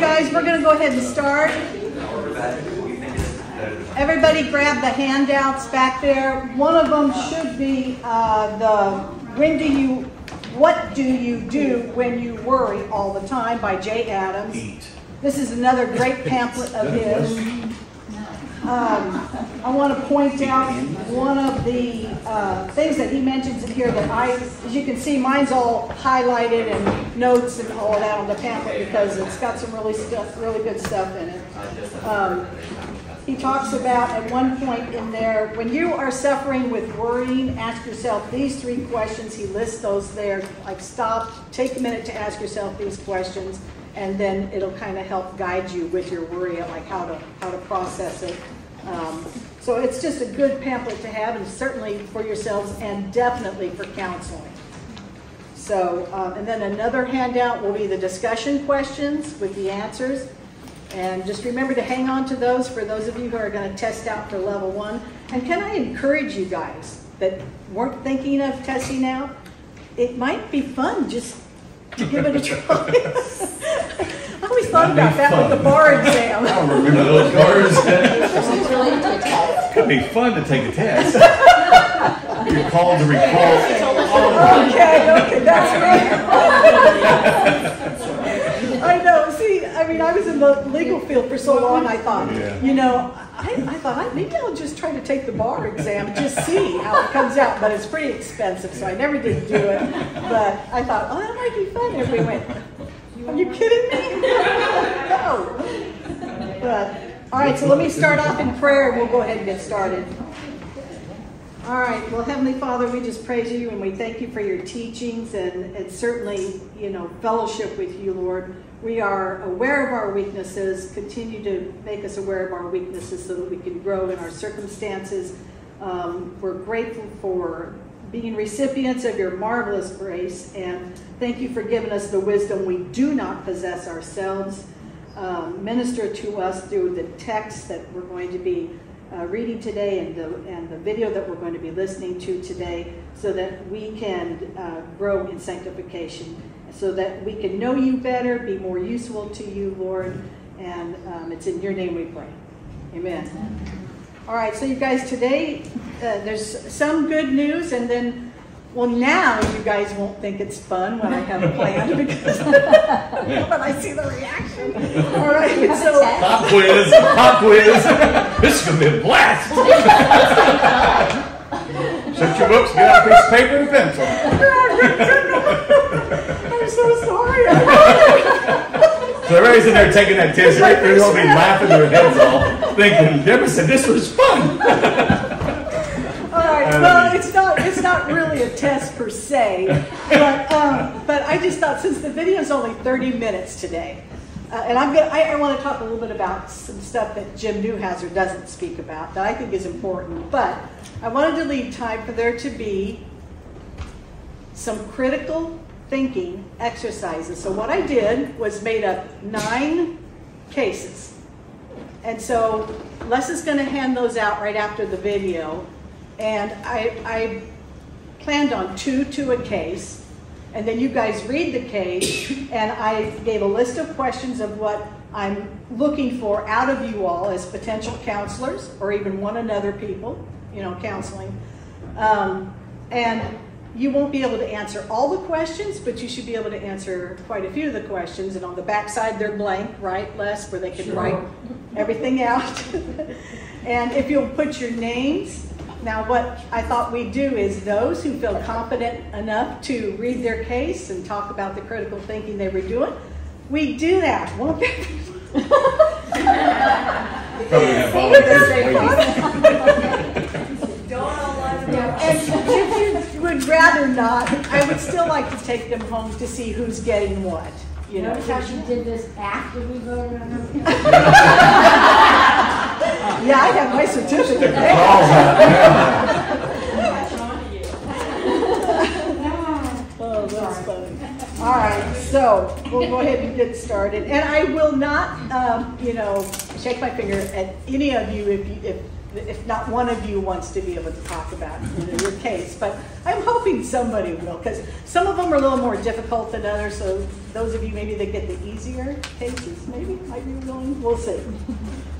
guys, we're gonna go ahead and start. Everybody grab the handouts back there. One of them should be uh, the When Do You, What Do You Do When You Worry All the Time by Jay Adams. Eat. This is another great pamphlet of his. Um, I want to point out one of the uh, things that he mentions in here that I, as you can see, mine's all highlighted and notes and all of that on the pamphlet because it's got some really stuff, really good stuff in it. Um, he talks about at one point in there, when you are suffering with worrying, ask yourself these three questions. He lists those there. Like stop, take a minute to ask yourself these questions, and then it'll kind of help guide you with your worry, and like how to how to process it. Um, so it's just a good pamphlet to have, and certainly for yourselves, and definitely for counseling. So, um, and then another handout will be the discussion questions with the answers. And just remember to hang on to those for those of you who are going to test out for level one. And can I encourage you guys that weren't thinking of testing out? It might be fun just to give it a try. I always thought about that with the bar exam. I don't remember those cards. It's related to a test. Could be fun to take a test. You're called to recall. Okay, okay, that's great. I know, see, I mean, I was in the legal field for so long, I thought, Yeah. you know, I, I thought, I- maybe I'll just try to take the bar exam, just see how it comes out, but it's pretty expensive, so I never did do it. But I thought, oh, that might be fun, and we went, are you kidding me? No. But, all right, so let me start off in prayer, and we'll go ahead and get started. All right, well, Heavenly Father, we just praise you and we thank you for your teachings and, and certainly, you know, fellowship with you, Lord. We are aware of our weaknesses. Continue to make us aware of our weaknesses so that we can grow in our circumstances. Um, we're grateful for being recipients of your marvelous grace and thank you for giving us the wisdom we do not possess ourselves. Um, minister to us through the text that we're going to be uh, reading today and the, and the video that we're going to be listening to today so that we can uh, grow in sanctification, so that we can know you better, be more useful to you, Lord. And um, it's in your name we pray. Amen. All right, so you guys, today uh, there's some good news, and then, well, now you guys won't think it's fun when I have a plan because when I see the reaction. All right, so. Pop quiz, pop quiz. This is gonna be a blast. Shut your books, get out a piece of paper and pencil. So everybody's in there taking that test, right? They're gonna be laughing their heads off, thinking, Deborah said this was fun. All right. Well, it's not. It's not really a test per se, but um, but I just thought since the video is only 30 minutes today, uh, and I'm gonna. I, I want to talk a little bit about some stuff that Jim Newheiser doesn't speak about that I think is important. But I wanted to leave time for there to be some critical thinking exercises. So what I did was made up nine cases. And so Les is going to hand those out right after the video. And I, I planned on two to a case. And then you guys read the case. And I gave a list of questions of what I'm looking for out of you all as potential counselors or even one another people, you know, counseling. Um, and you won't be able to answer all the questions, but you should be able to answer quite a few of the questions. And on the back side, they're blank, right, Les, where they can write everything out. and if you'll put your names, now what I thought we'd do is those who feel confident enough to read their case and talk about the critical thinking they were doing, we do that, won't we? Probably have volunteers waiting. And if you would rather not, I would still like to take them home to see who's getting what, you know. Notice how she did this after we voted on her? Yeah, I have my certificate. Oh, that's funny. All right, so we'll go ahead and get started. And I will not, um, you know, shake my finger at any of you if you, if if not one of you wants to be able to talk about you know, your case, but I'm hoping somebody will, because some of them are a little more difficult than others, so those of you maybe that get the easier cases, maybe might be willing, we'll see.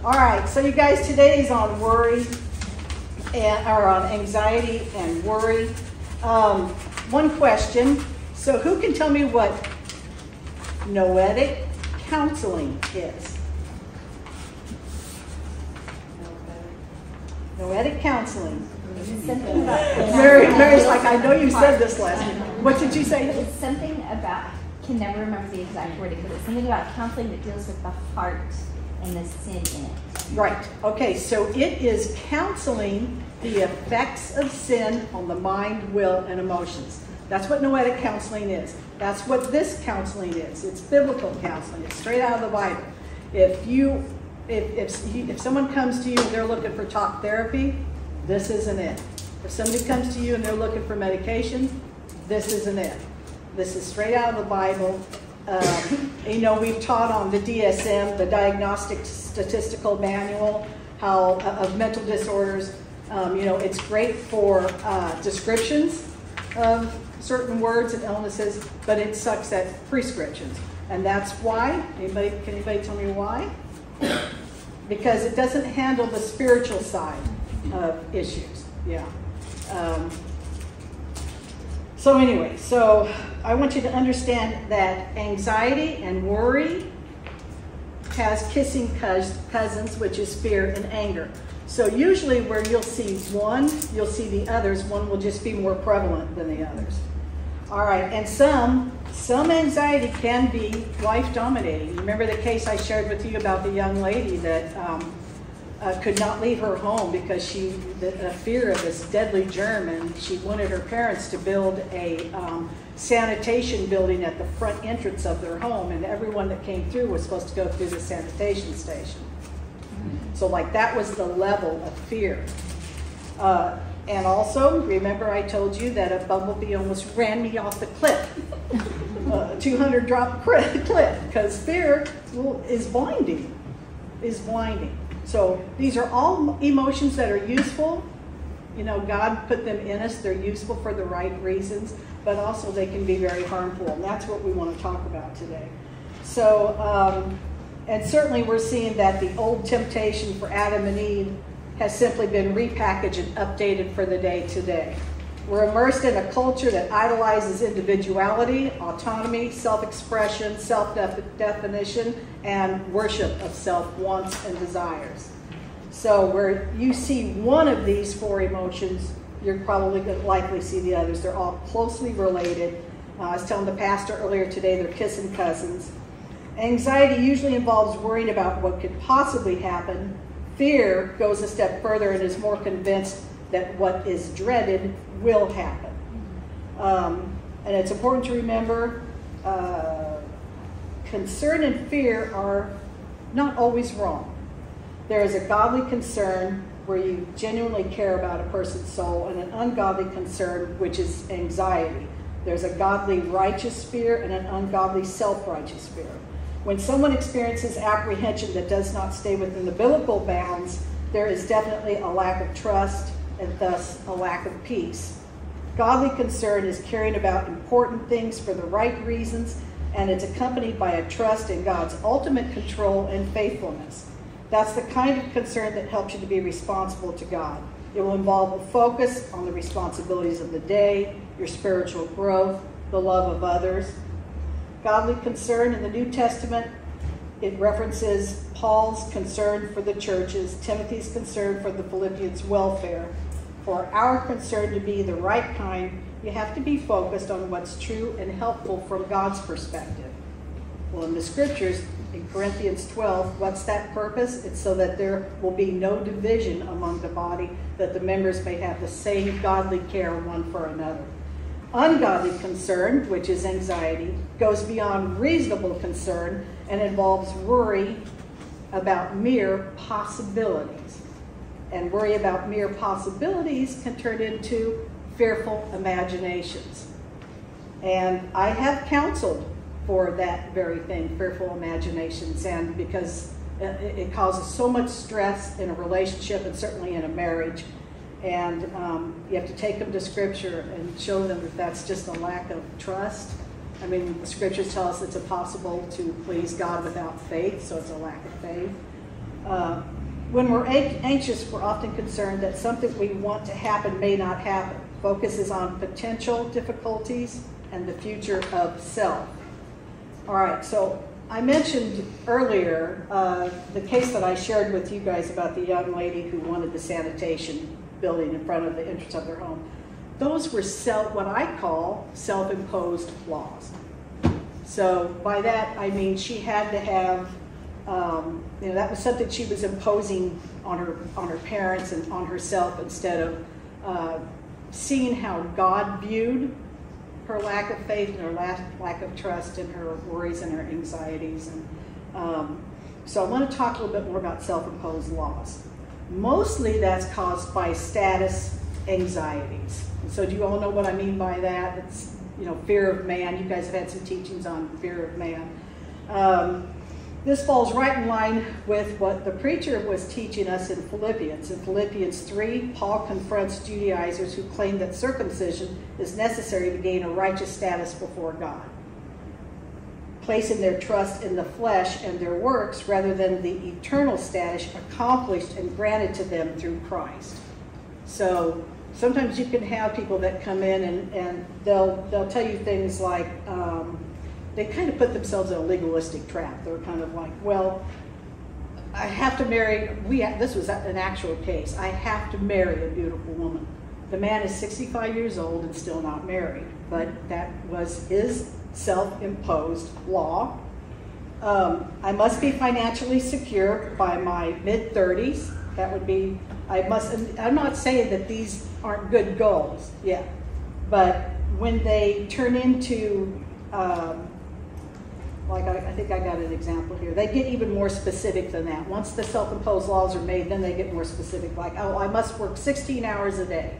All right, so you guys, today's on worry, and, or on anxiety and worry. Um, one question, so who can tell me what noetic counseling is? Noetic counseling. Mary, Mary's like, I know you said this last week. What did you say? It's something about, can never remember the exact wording, but it's something about counseling that deals with the heart and the sin in it. Right, okay, so it is counseling the effects of sin on the mind, will, and emotions. That's what noetic counseling is. That's what this counseling is. It's biblical counseling. It's straight out of the Bible. If you, if, if, if someone comes to you and they're looking for talk therapy, this isn't it. If somebody comes to you and they're looking for medication, this isn't it. This is straight out of the Bible. Um, you know, we've taught on the DSM, the Diagnostic Statistical Manual, how uh, of mental disorders. Um, you know, it's great for uh, descriptions of certain words and illnesses, but it sucks at prescriptions. And that's why. Anybody? Can anybody tell me why? Because it doesn't handle the spiritual side of issues. Yeah. Um, so anyway, so I want you to understand that anxiety and worry has kissing cousins, which is fear and anger. So usually where you'll see one, you'll see the others. One will just be more prevalent than the others. All right, and some some anxiety can be life dominating. Remember the case I shared with you about the young lady that um, uh, could not leave her home because she the, fear of this deadly germ, and she wanted her parents to build a um, sanitation building at the front entrance of their home, and everyone that came through was supposed to go through the sanitation station. So like that was the level of fear. Uh, and also, remember I told you that a bumblebee almost ran me off the cliff, uh, 200 drop cliff, because fear is blinding, is blinding. So these are all emotions that are useful. You know, God put them in us. They're useful for the right reasons, but also they can be very harmful. And that's what we want to talk about today. So, um, and certainly we're seeing that the old temptation for Adam and Eve has simply been repackaged and updated for the day today. We're immersed in a culture that idolizes individuality, autonomy, self expression, self definition, and worship of self wants and desires. So, where you see one of these four emotions, you're probably going to likely see the others. They're all closely related. Uh, I was telling the pastor earlier today, they're kissing cousins. Anxiety usually involves worrying about what could possibly happen. Fear goes a step further and is more convinced that what is dreaded will happen. Um, and it's important to remember uh, concern and fear are not always wrong. There is a godly concern where you genuinely care about a person's soul, and an ungodly concern, which is anxiety. There's a godly righteous fear and an ungodly self righteous fear. When someone experiences apprehension that does not stay within the biblical bounds, there is definitely a lack of trust and thus a lack of peace. Godly concern is caring about important things for the right reasons, and it's accompanied by a trust in God's ultimate control and faithfulness. That's the kind of concern that helps you to be responsible to God. It will involve a focus on the responsibilities of the day, your spiritual growth, the love of others. Godly concern in the New Testament, it references Paul's concern for the churches, Timothy's concern for the Philippians' welfare. For our concern to be the right kind, you have to be focused on what's true and helpful from God's perspective. Well, in the scriptures, in Corinthians 12, what's that purpose? It's so that there will be no division among the body, that the members may have the same godly care one for another. Ungodly concern, which is anxiety, goes beyond reasonable concern and involves worry about mere possibilities. And worry about mere possibilities can turn into fearful imaginations. And I have counseled for that very thing, fearful imaginations, and because It, causes so much stress in a relationship and certainly in a marriage. And um, you have to take them to Scripture and show them that that's just a lack of trust. I mean, the Scriptures tell us it's impossible to please God without faith, so it's a lack of faith. Uh, when we're an- anxious, we're often concerned that something we want to happen may not happen. Focus is on potential difficulties and the future of self. All right, so I mentioned earlier uh, the case that I shared with you guys about the young lady who wanted the sanitation building in front of the entrance of their home. Those were self, what I call self-imposed laws. So by that I mean she had to have, um, you know, that was something she was imposing on her on her parents and on herself instead of uh, seeing how God viewed her lack of faith and her lack, lack of trust and her worries and her anxieties. And um, so I want to talk a little bit more about self-imposed laws. Mostly that's caused by status anxieties. And so do you all know what I mean by that? It's you know fear of man. You guys have had some teachings on fear of man. Um, this falls right in line with what the preacher was teaching us in Philippians. In Philippians 3, Paul confronts Judaizers who claim that circumcision is necessary to gain a righteous status before God, placing their trust in the flesh and their works rather than the eternal status accomplished and granted to them through Christ. So sometimes you can have people that come in and, and they'll, they'll tell you things like, um, they kind of put themselves in a legalistic trap. They're kind of like, well, I have to marry, we, this was an actual case. I have to marry a beautiful woman. The man is 65 years old and still not married, but that was his self-imposed law. Um, I must be financially secure by my mid 30s. That would be, I must, I'm not saying that these aren't good goals, yeah. But when they turn into um, like I, I, think I got an example here. They get even more specific than that. Once the self-imposed laws are made, then they get more specific. Like, oh, I must work 16 hours a day.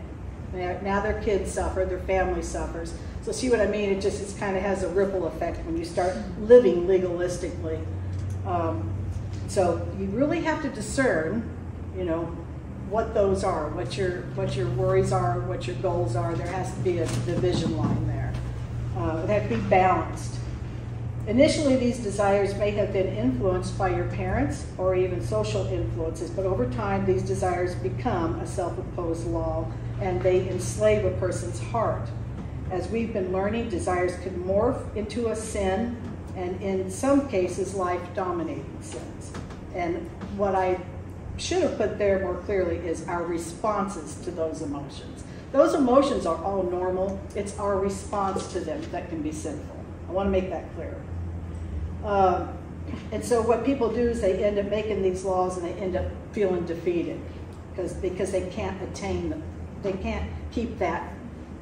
Now their kids suffer, their family suffers. So see what I mean? It just it kind of has a ripple effect when you start living legalistically. Um, so you really have to discern, you know, what those are, what your what your worries are, what your goals are. There has to be a division line there. Uh, it has to be balanced. Initially, these desires may have been influenced by your parents or even social influences, but over time, these desires become a self imposed law and they enslave a person's heart. As we've been learning, desires can morph into a sin, and in some cases, life dominating sins. And what I should have put there more clearly is our responses to those emotions. Those emotions are all normal, it's our response to them that can be sinful. I want to make that clear. Um, and so what people do is they end up making these laws and they end up feeling defeated because because they can't attain them. They can't keep that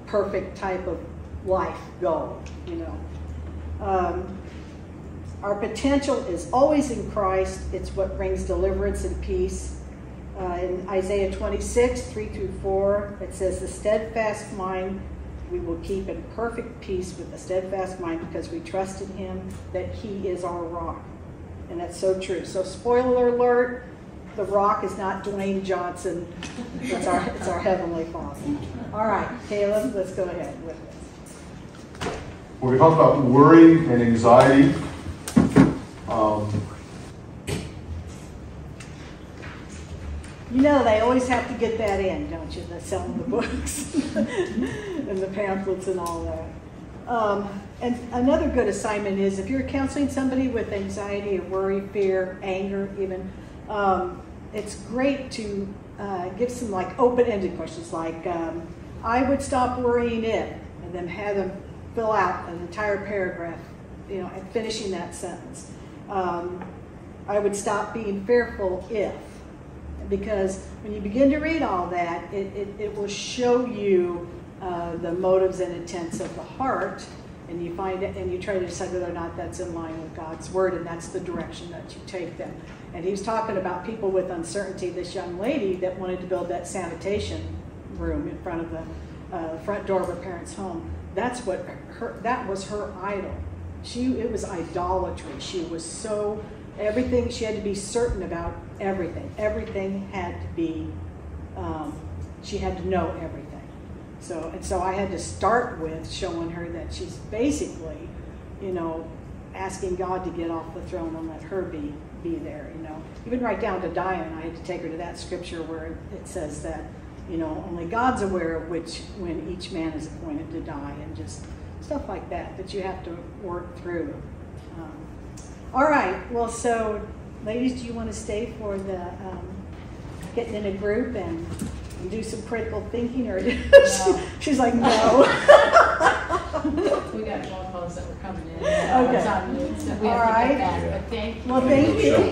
perfect type of life goal, you know. Um, our potential is always in Christ. It's what brings deliverance and peace. Uh, in Isaiah 26, 3 through 4, it says, The steadfast mind we will keep in perfect peace with a steadfast mind because we trust in him that he is our rock. And that's so true. So spoiler alert, the rock is not Dwayne Johnson. It's our, it's our Heavenly Father. All right, Caleb, let's go ahead with this. When we talk about worry and anxiety, um, You know, they always have to get that in, don't you? They're selling the books and the pamphlets and all that. Um, and another good assignment is if you're counseling somebody with anxiety or worry, fear, anger, even, um, it's great to uh, give some like open-ended questions like, um, I would stop worrying if, and then have them fill out an entire paragraph, you know, and finishing that sentence. Um, I would stop being fearful if because when you begin to read all that, it, it, it will show you uh, the motives and intents of the heart, and you find it, and you try to decide whether or not that's in line with God's word, and that's the direction that you take them. And he was talking about people with uncertainty. This young lady that wanted to build that sanitation room in front of the uh, front door of her parents' home. That's what her. That was her idol. She. It was idolatry. She was so Everything, she had to be certain about everything. Everything had to be, um, she had to know everything. So, and so I had to start with showing her that she's basically, you know, asking God to get off the throne and let her be, be there, you know. Even right down to dying, I had to take her to that scripture where it says that, you know, only God's aware of which, when each man is appointed to die, and just stuff like that, that you have to work through. Um, all right, well, so, ladies, do you want to stay for the, um, getting in a group and and do some critical thinking, or she's like, no. We got phone calls that were coming in. Okay. It's on mute, so we All have to right. get back, but thank you. Well, thank you for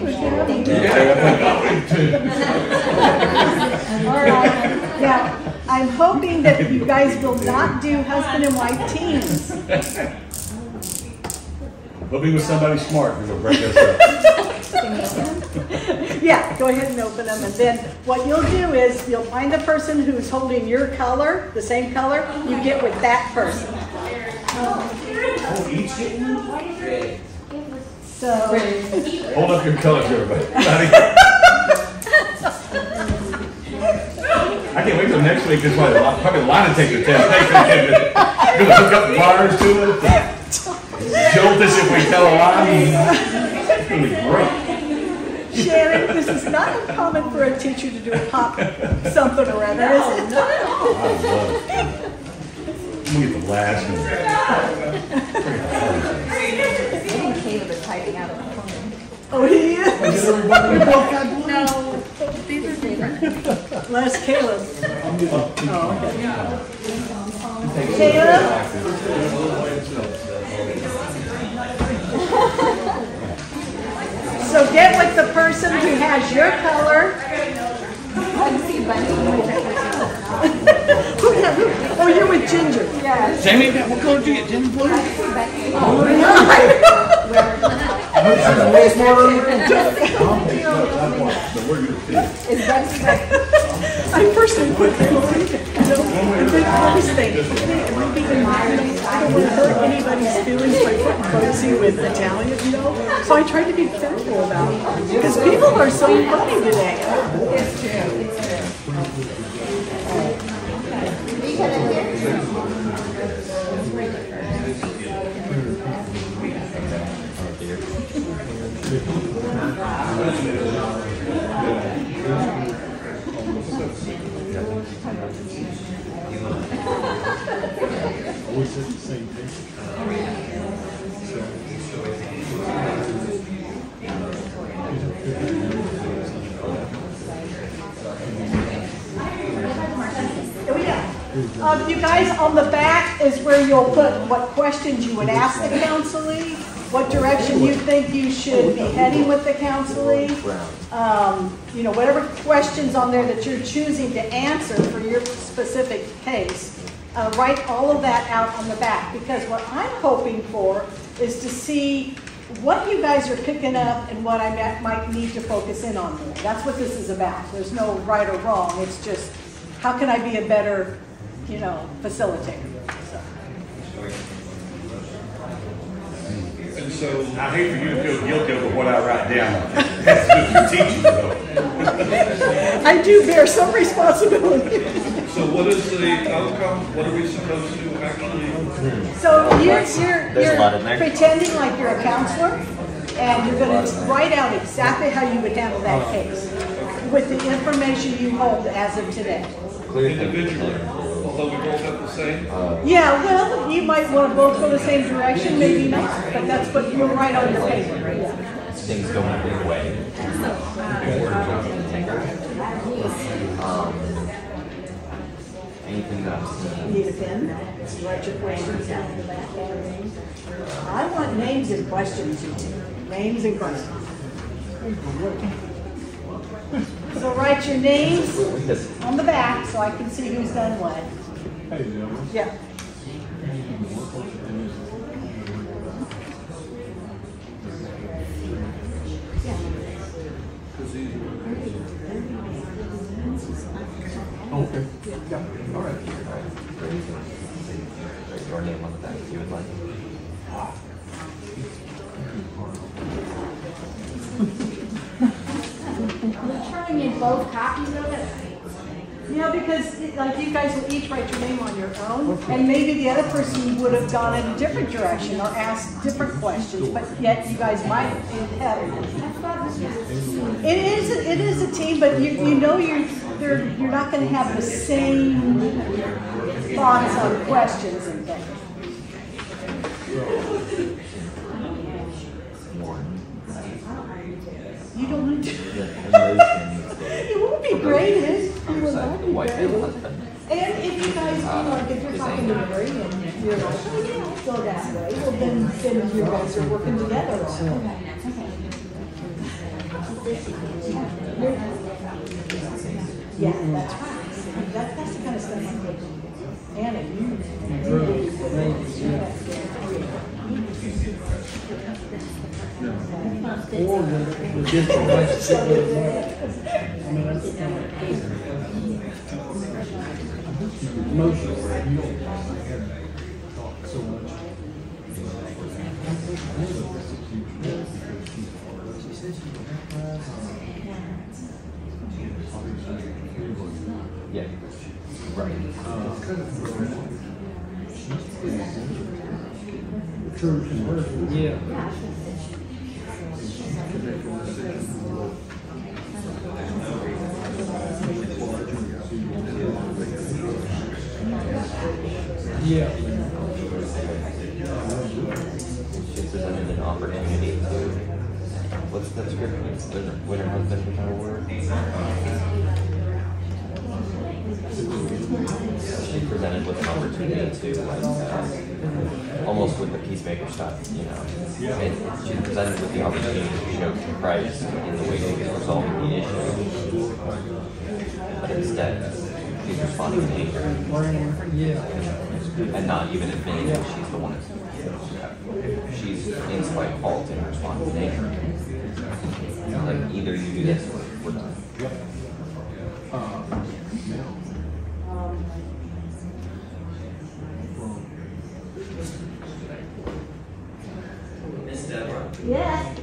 Thank coming. All right, now, I'm hoping that you guys will not do husband and wife teams. We'll be with somebody smart who'll break us up. Yeah, go ahead and open them, and then what you'll do is, you'll find the person who's holding your color, the same color, you get with that person. Oh, each getting one? So, Hold up your colors, everybody. I can't wait till next week. There's probably a lot, probably a lot to take the test. Next week, Gonna hook up wires to it. Jolt us if we tell a lie. It's gonna be great. Shannon, this is not uncommon for a teacher to do a pop something or other, is it? I love it. I'm gonna get the last one. I Caleb is hiding out of the corner. Oh, he is? No, these are different. Les Caleb. Oh, okay. Caleb? So get with the person who has your color. I see Bunny. Oh, you're with Ginger. Jamie, what color did you get? Jim blue? Is Bunny I personally put them on. You know, and then I always think, I being, I don't want to hurt anybody's feelings by putting Bugsy with Italian, you know? So I try to be careful about it. Because people are so funny today. Here we go. Um, you guys, on the back is where you'll put what questions you would ask the counselee, what direction you think you should be heading with the counselee. Um, you know, whatever questions on there that you're choosing to answer for your specific case, uh, write all of that out on the back, because what I'm hoping for is to see what you guys are picking up and what I might- might need to focus in on more. That's what this is about. There's no right or wrong, it's just, how can I be a better, you know, facilitator? So. And so, I hate for you to feel guilty over what I write down. That's good for teaching, though. I do bear some responsibility. so what is the outcome? What are we supposed to actually? So you're, you're, There's a lot in you're pretending like you're a counselor, and you're gonna write out exactly how you would handle that case with the information you hold as of today. Individually, although we both have the same? Uh, yeah, well, you might wanna both go the same direction, maybe not, but that's what you'll write on your paper. yeah. things going a big way. Anything else? Need a pen? Write your questions down. I want names and questions, you two. Names and questions. So write your names on the back so I can see who's done what. Yeah. Write your name on the back if you would like. We're turning in both copies of it. You know, because it- like you guys will each write your name on your own, and maybe the other person would have gone in a different direction or asked different questions, but yet you guys might have. It is, it is a team, but you, you know you're, you're not gonna have the same thoughts on questions and things. You don't want to, Emotions. it won't be great, it is, it will Side not be great. and if you guys, you know, like if you're talking to Mary and you're like, oh yeah, I'll go that way, well then, then you guys are working together on it. Yeah, that's right. That, that's the kind of stuff I'm thinking. Anna, you. you- Or the, the different ways to do it. I mean, that's the kind of motion. You don't talk so much. Yeah. Right. Yeah. Yeah. She presented an opportunity to, what's that script? Winter, winter husband become a word? She presented with an opportunity to like, uh, almost with the peacemaker stuff, you know. And she presented with the opportunity to show Christ in the way that he resolving the issue. But instead, she's responding in anger and not even admitting that she's the one that's, she's in slight fault in responding to anger. Like, either you do this or we're done. Miss Deborah, Yes.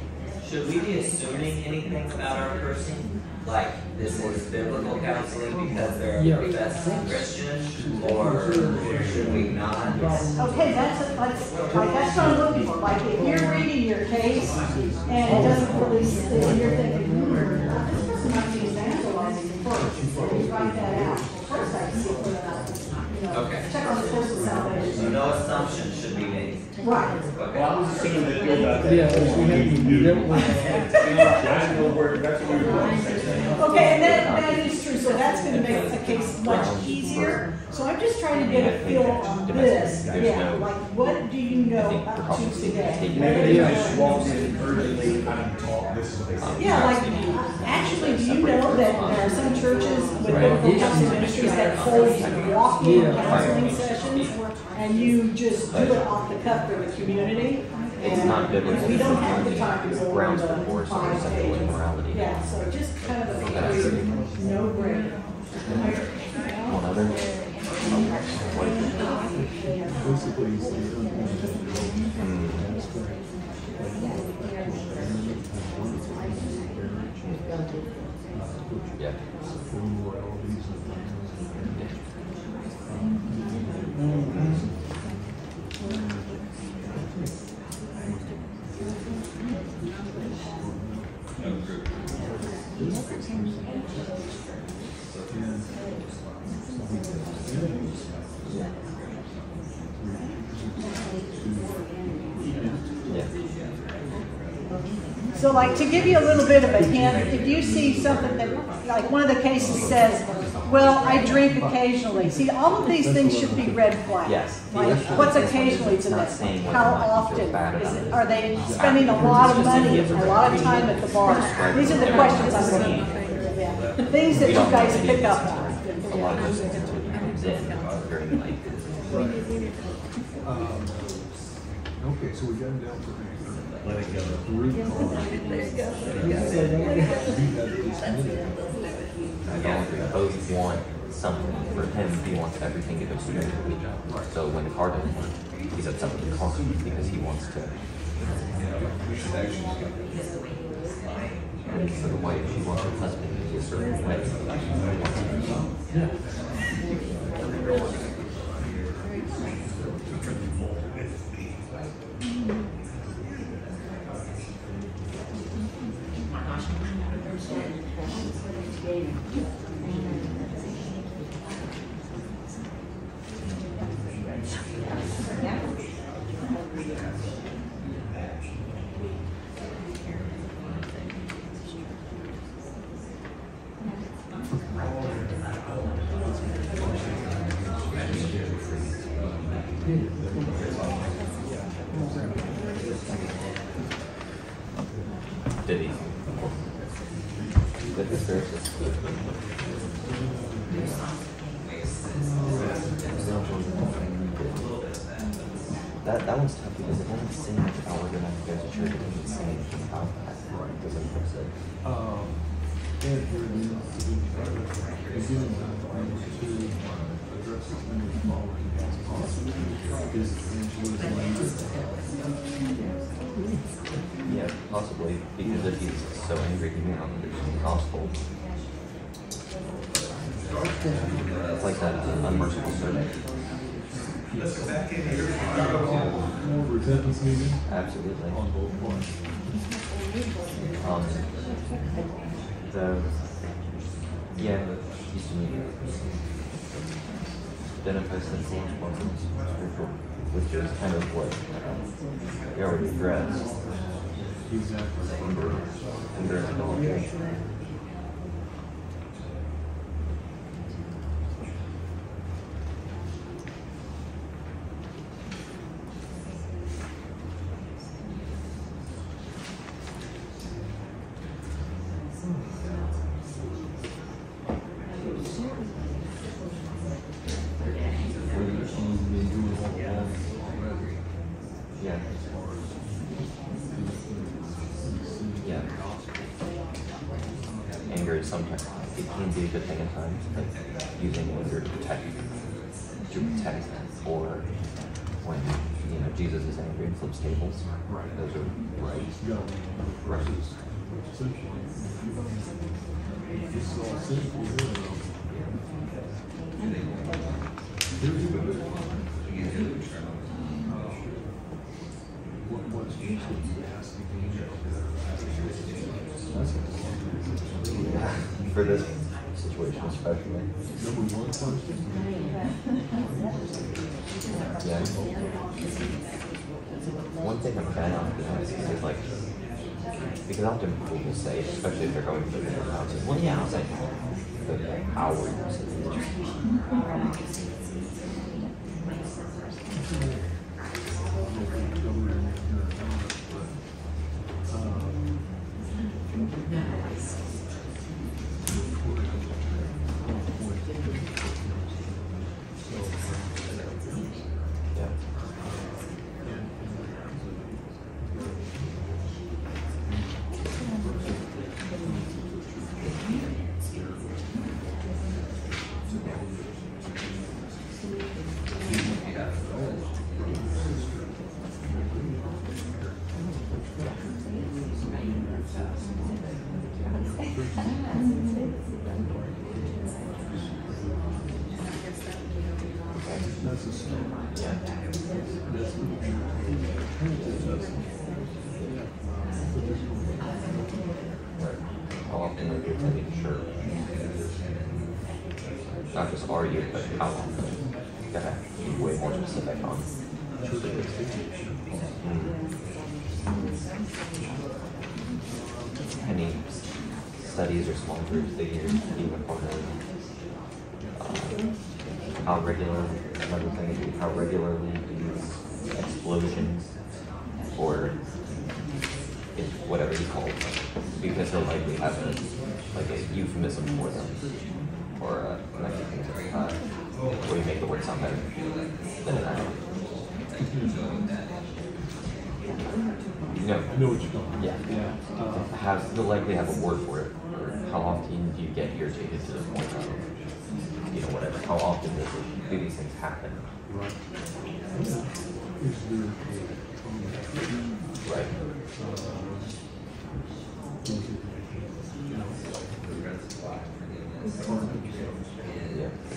should we be assuming anything about our person? Like this is biblical counseling because they're a Yeah. professed Christian, or should we not? Okay, that's, that's, like, that's what I'm looking for, like, if you're reading your case and it doesn't really, and you're thinking, hmm, this person might be evangelizing first, you write that out. First, I see, you know, Okay. check on the person's So salvation. no assumption should be made. Right. Okay. Well, I was assuming that you're about that. Yeah, we have to do that. That's what we're, that's what doing. Okay, and that, that is true, so that's gonna make the case much easier. So I'm just trying to get a feel on this, yeah, like, what do you know up to today? Maybe they just walks in urgently, kind of talk, this is what they say. Yeah, like, actually, do you know that there are some churches with local counseling ministries that hold walk-in counseling sessions? And you just do it off the cuff for the community? It's not biblical. We don't have the time to go over Grounds the for divorce or five pages. Yeah, so just kind of a no-brainer. One other. Hmm. Yeah. Yeah. So like, to give you a little bit of a hint, if you see something that, like, one of the cases says, well, I drink occasionally. See, all of these things should be red flags. Yes. Like, what's occasionally to Not them? How or not you often? Is it, it. are they spending a lot of money, a lot of time at the bar? These are the questions I'm looking for. Yeah. Things that you guys know pick up on. lot of those things comes in during like, Okay, so we got it down to. Let it go. I don't both want something. For him, he wants everything to go smoothly. So when the car doesn't work, he's upset with the car because he wants to. for the wife, she wants her husband to be a certain way. Did Tough because it doesn't say much about whether or not you guys are sure it doesn't about that. Doesn't fix it. Um, it is, to be, beginning of, to address as many following as possible. Is evangelism language. Yeah, possibly, because if he's so angry, he may not understand the gospel. It's like that uh, unmerciful servant. More repentance needed Absolutely. on both parts. Um, the, yeah, Eastern Europe. Identifies sinful responses, spiritual, which is kind of what um, we already addressed. Exactly. Under, under idolatry. The, what, what's useful to ask That's For this situation especially. number one. Yeah. One thing I'm to be honest, is like, because often people will say, especially if they're going through the houses, well, yeah, I'll say, but how were you saying? Yeah. That's a start. Yeah. That's the. Right. How often are you attending church? Not just are you, but how often? You gotta be way more specific on. Any you're being a part of? Uh, How regular, another thing how regularly these explosions or if whatever you call it, because they'll likely have a like a euphemism for them or uh, connected things every time, where you make the word sound better than it you know, I know what you're talking yeah, yeah. Uh, have, you'll likely have a word for it. How often do you get irritated to the point of, you know, whatever? How often does it, do these things happen? Right. Right. Yeah.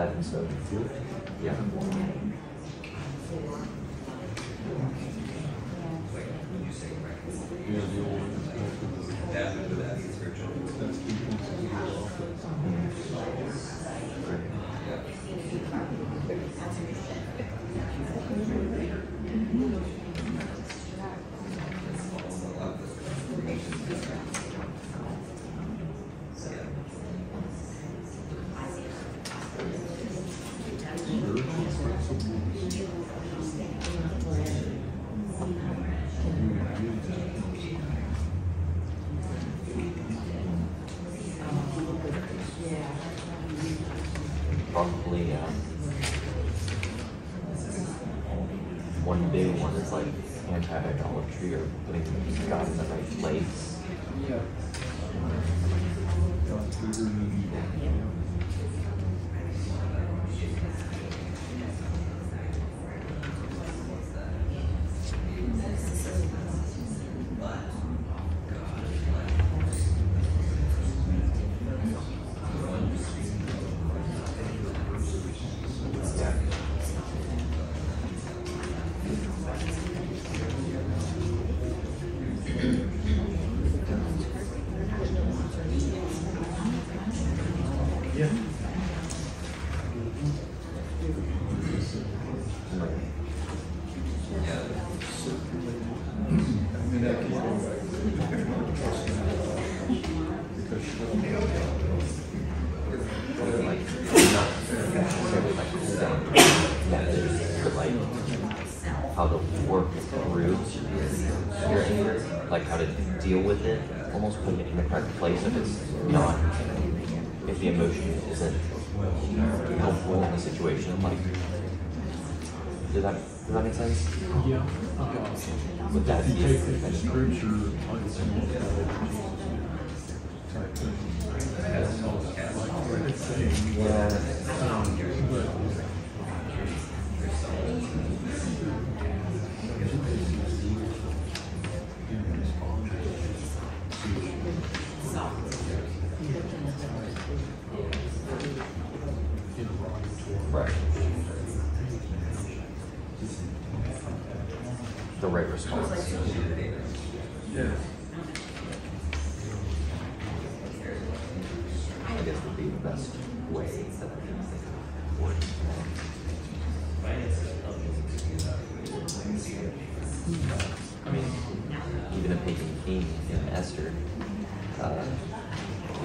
that himself. Yeah.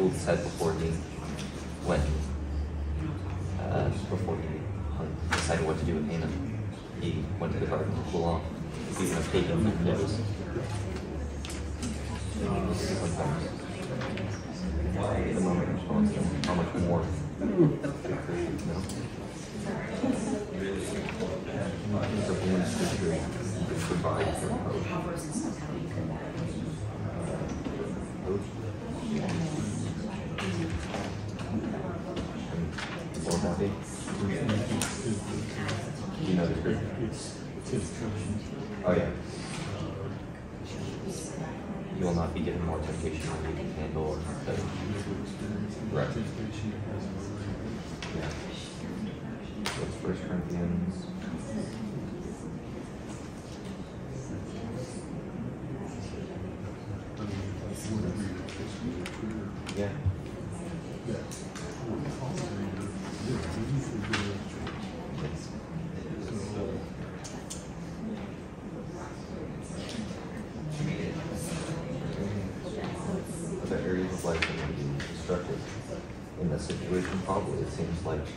people before he when uh, before he um, decided what to do with Haman. He went to the garden to cool off. He's going to take him and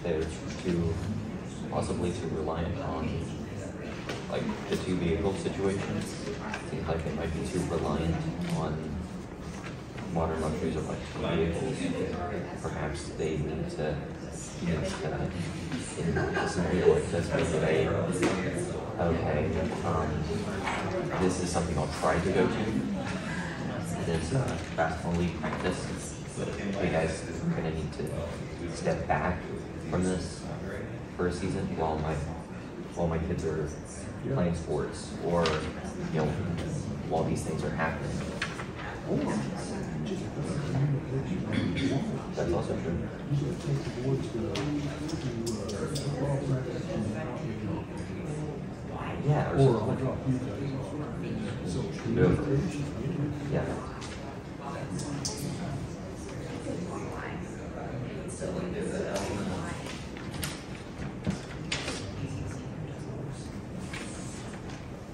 they're too possibly too reliant on like the two vehicle situations. Seems like they might be too reliant on modern luxuries of like two vehicles. Perhaps they need to you know kind of in a scenario like this maybe okay um, this is something I'll try to go to. This uh, basketball league practice. You guys are gonna need to step back from this for a season while my while my kids are playing sports or you know while these things are happening. That's also true. Yeah, or. Yeah.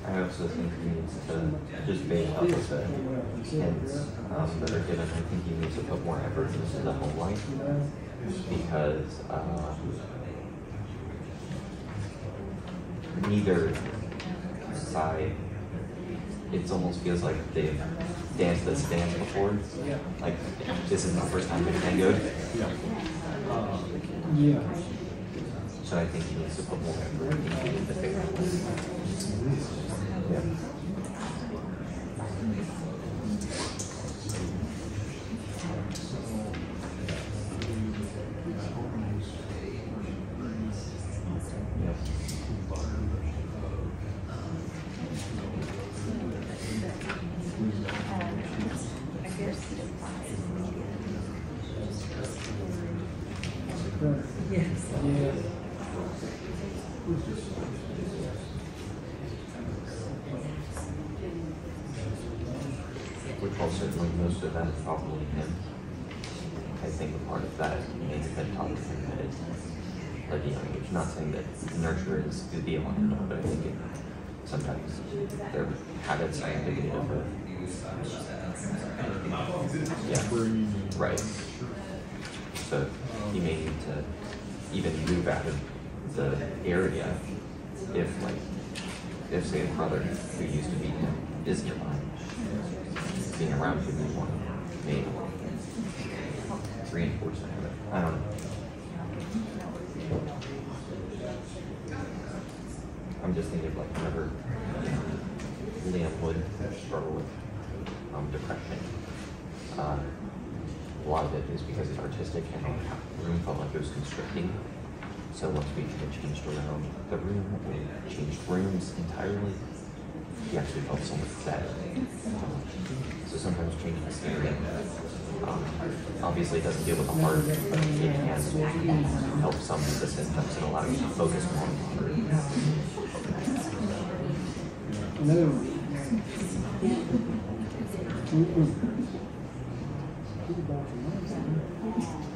I also think he needs to, just based off of the hints um, that are given, I think he needs to put more effort into the home life because uh, neither side, it almost feels like they've danced this dance before. Like this is my first time they've tangoed. Uh, Yeah. So I think he needs to put more effort into the favorite. Yeah. Which will certainly most of that is probably him. I think a part of that been taught to him at a young age. Not saying that nurture is the be all, but I think it, sometimes their habits are indicative of yeah, right. So you may need to even move out of the area if like if say a brother who used to be him is nearby. Being around him more may reinforce that. I don't know. I'm just thinking of like whenever Liam would struggle with um, depression. Uh, a lot of it is because it's artistic and the room felt like it was constricting. So once we of changed around the room, we changed rooms entirely, he actually felt so much better. So sometimes changing the scenery, um, obviously doesn't deal with the heart, but it can help some of the symptoms and allow you to focus more on the heart. No. Mm-mm. Think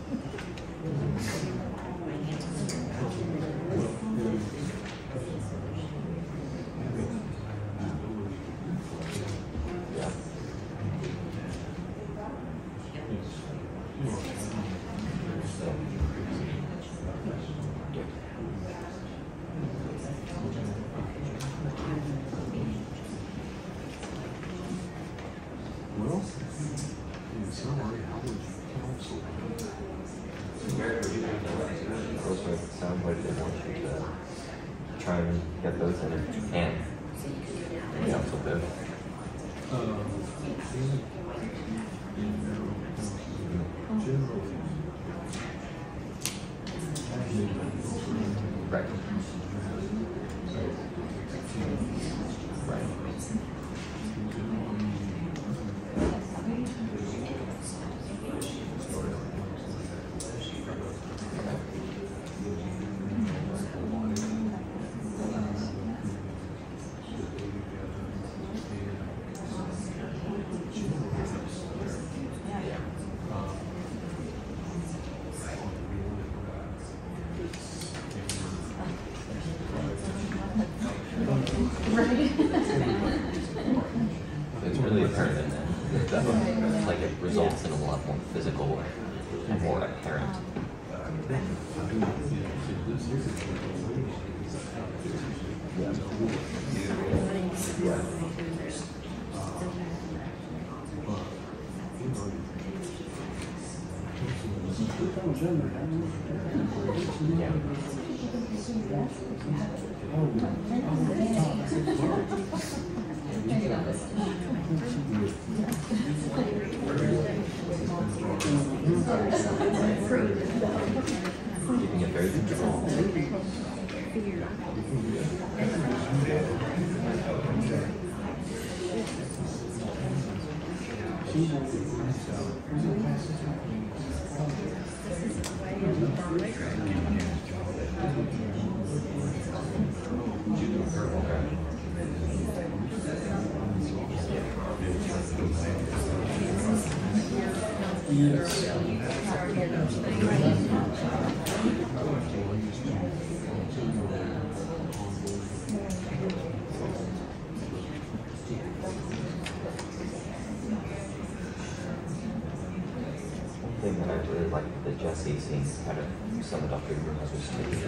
that Jesse seems kind of some of Dr. Taking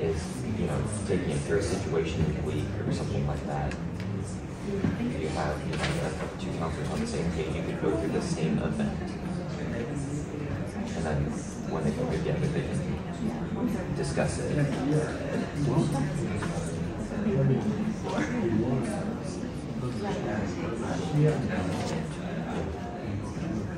is, you know, taking a him through a situation week or something like that. You have, you know, two counselors on the same page, you could go through the same event. And then when they come together, they can discuss it.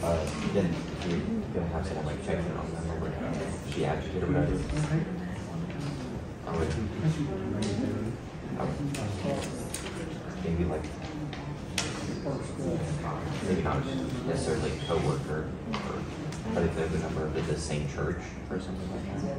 Uh, then you're gonna have someone like check in on them or whatever. She advocate or whatever. I would, I would, maybe like, maybe not necessarily a coworker, or, but if they're the member of the same church or something like that.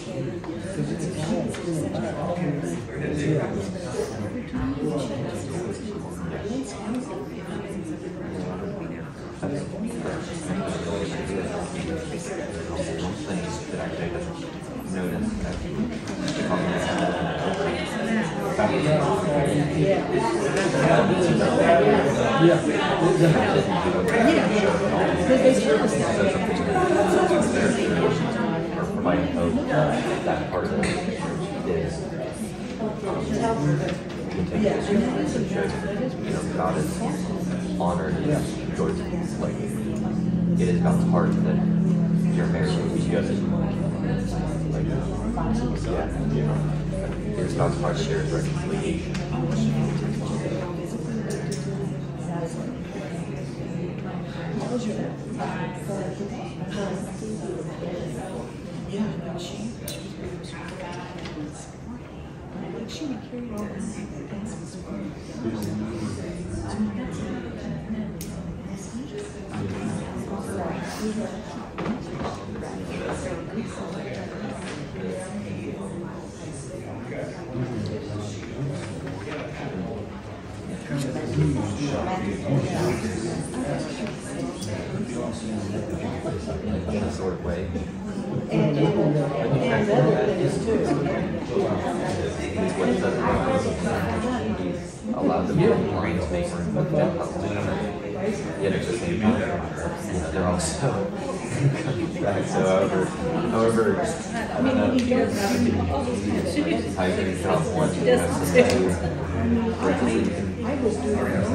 How you can drop one, you know, somebody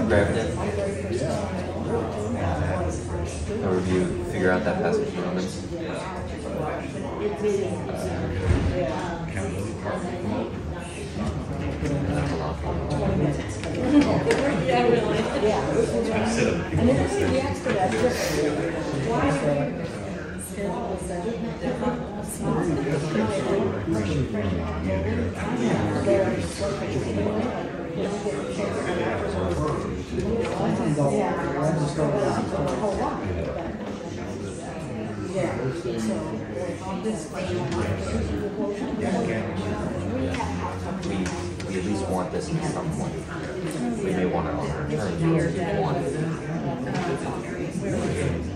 grabbed it. However you figure out that passage in Romans. That's a lot. Yeah, really. Yeah. And we, at least want this at some point. We may want it on our terms, we want it.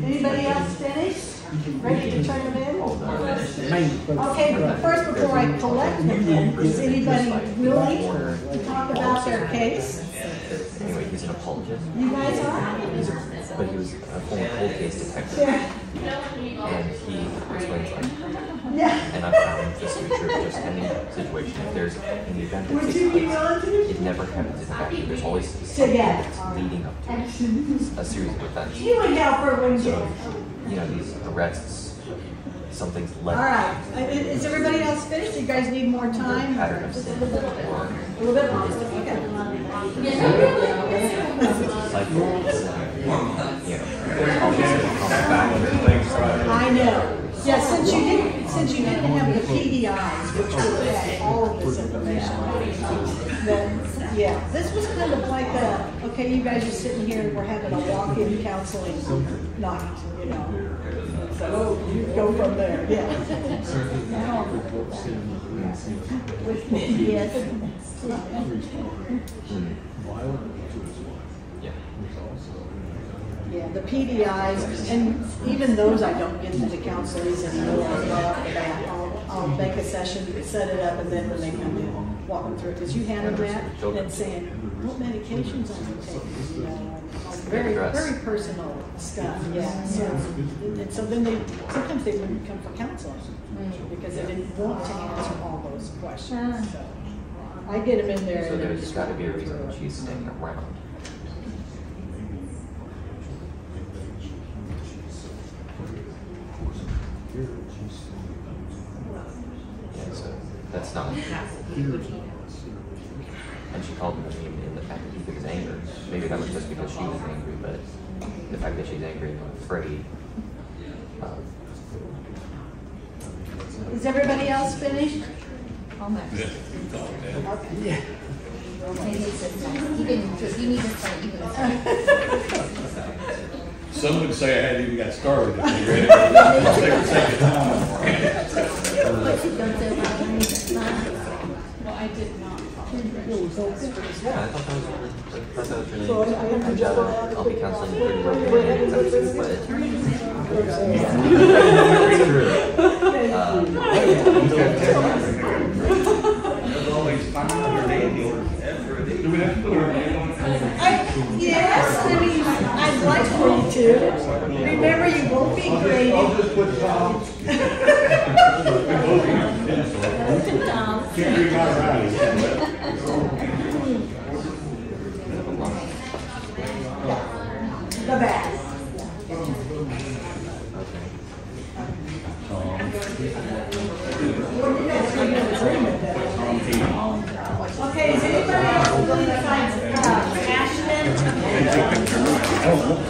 Anybody else finished? Ready to turn them in? Okay, first, before I collect them, is anybody willing to talk about their case? Anyway, he's an apologist, You guys are? But he was a former cold case detective, Yeah. and he explains like, Yeah. and I found this true of just any situation. If there's an event that takes place, it never happens in a vacuum. There's always something that's leading up to it, a series of events. You would help her when you. So, you know, these arrests, something's left. led right, is everybody else finished? You guys need more a time? of sin or A little bit longer, okay. Cycle. You know, there's always a comes back and things. I know. Yeah, since you didn't, since you didn't have the PDIs, which would have had all of this information, then, yeah, this was kind of like a, okay, you guys are sitting here and we're having a walk-in counseling night, you know? So you go from there, yeah. Yes. Yeah. Yeah, the PDIs, and even those I don't get to the counselors anymore, right off. I'll, I'll make a session, set it up, and then when they come in, walk them through it, because you hand them that, and saying, what medications are you taking, you know? Very, very personal stuff, yeah, so, and so then they, sometimes they wouldn't come for counseling, because they didn't want to answer all those questions, so. I get them in there. So and then there's just gotta be a reason that she's staying around. Yeah, so that's not. And she called him a meme in the fact that he took his anger. Maybe that was just because she was angry, but the fact that she's angry and afraid. Um, Is everybody else finished? Almost. Okay. Maybe it's just nice. You can, if you need to start, you can start. Some would say I hadn't even got started. if they read it. They were taking time. Don't say why. Well, I did not. yeah, I thought that was, I thought that was unfortunately, I doubt I'll be counseling in thirty one days anytime soon, but it's true. Um, There's always five hundred ambulance every Do we have to put our name on it? I, yes, I mean, I'd like for you to. Remember, you won't be graded. I'll just put Tom. Can't read my writing. The best. Okay, is anybody else willing to find, uh, Ashton?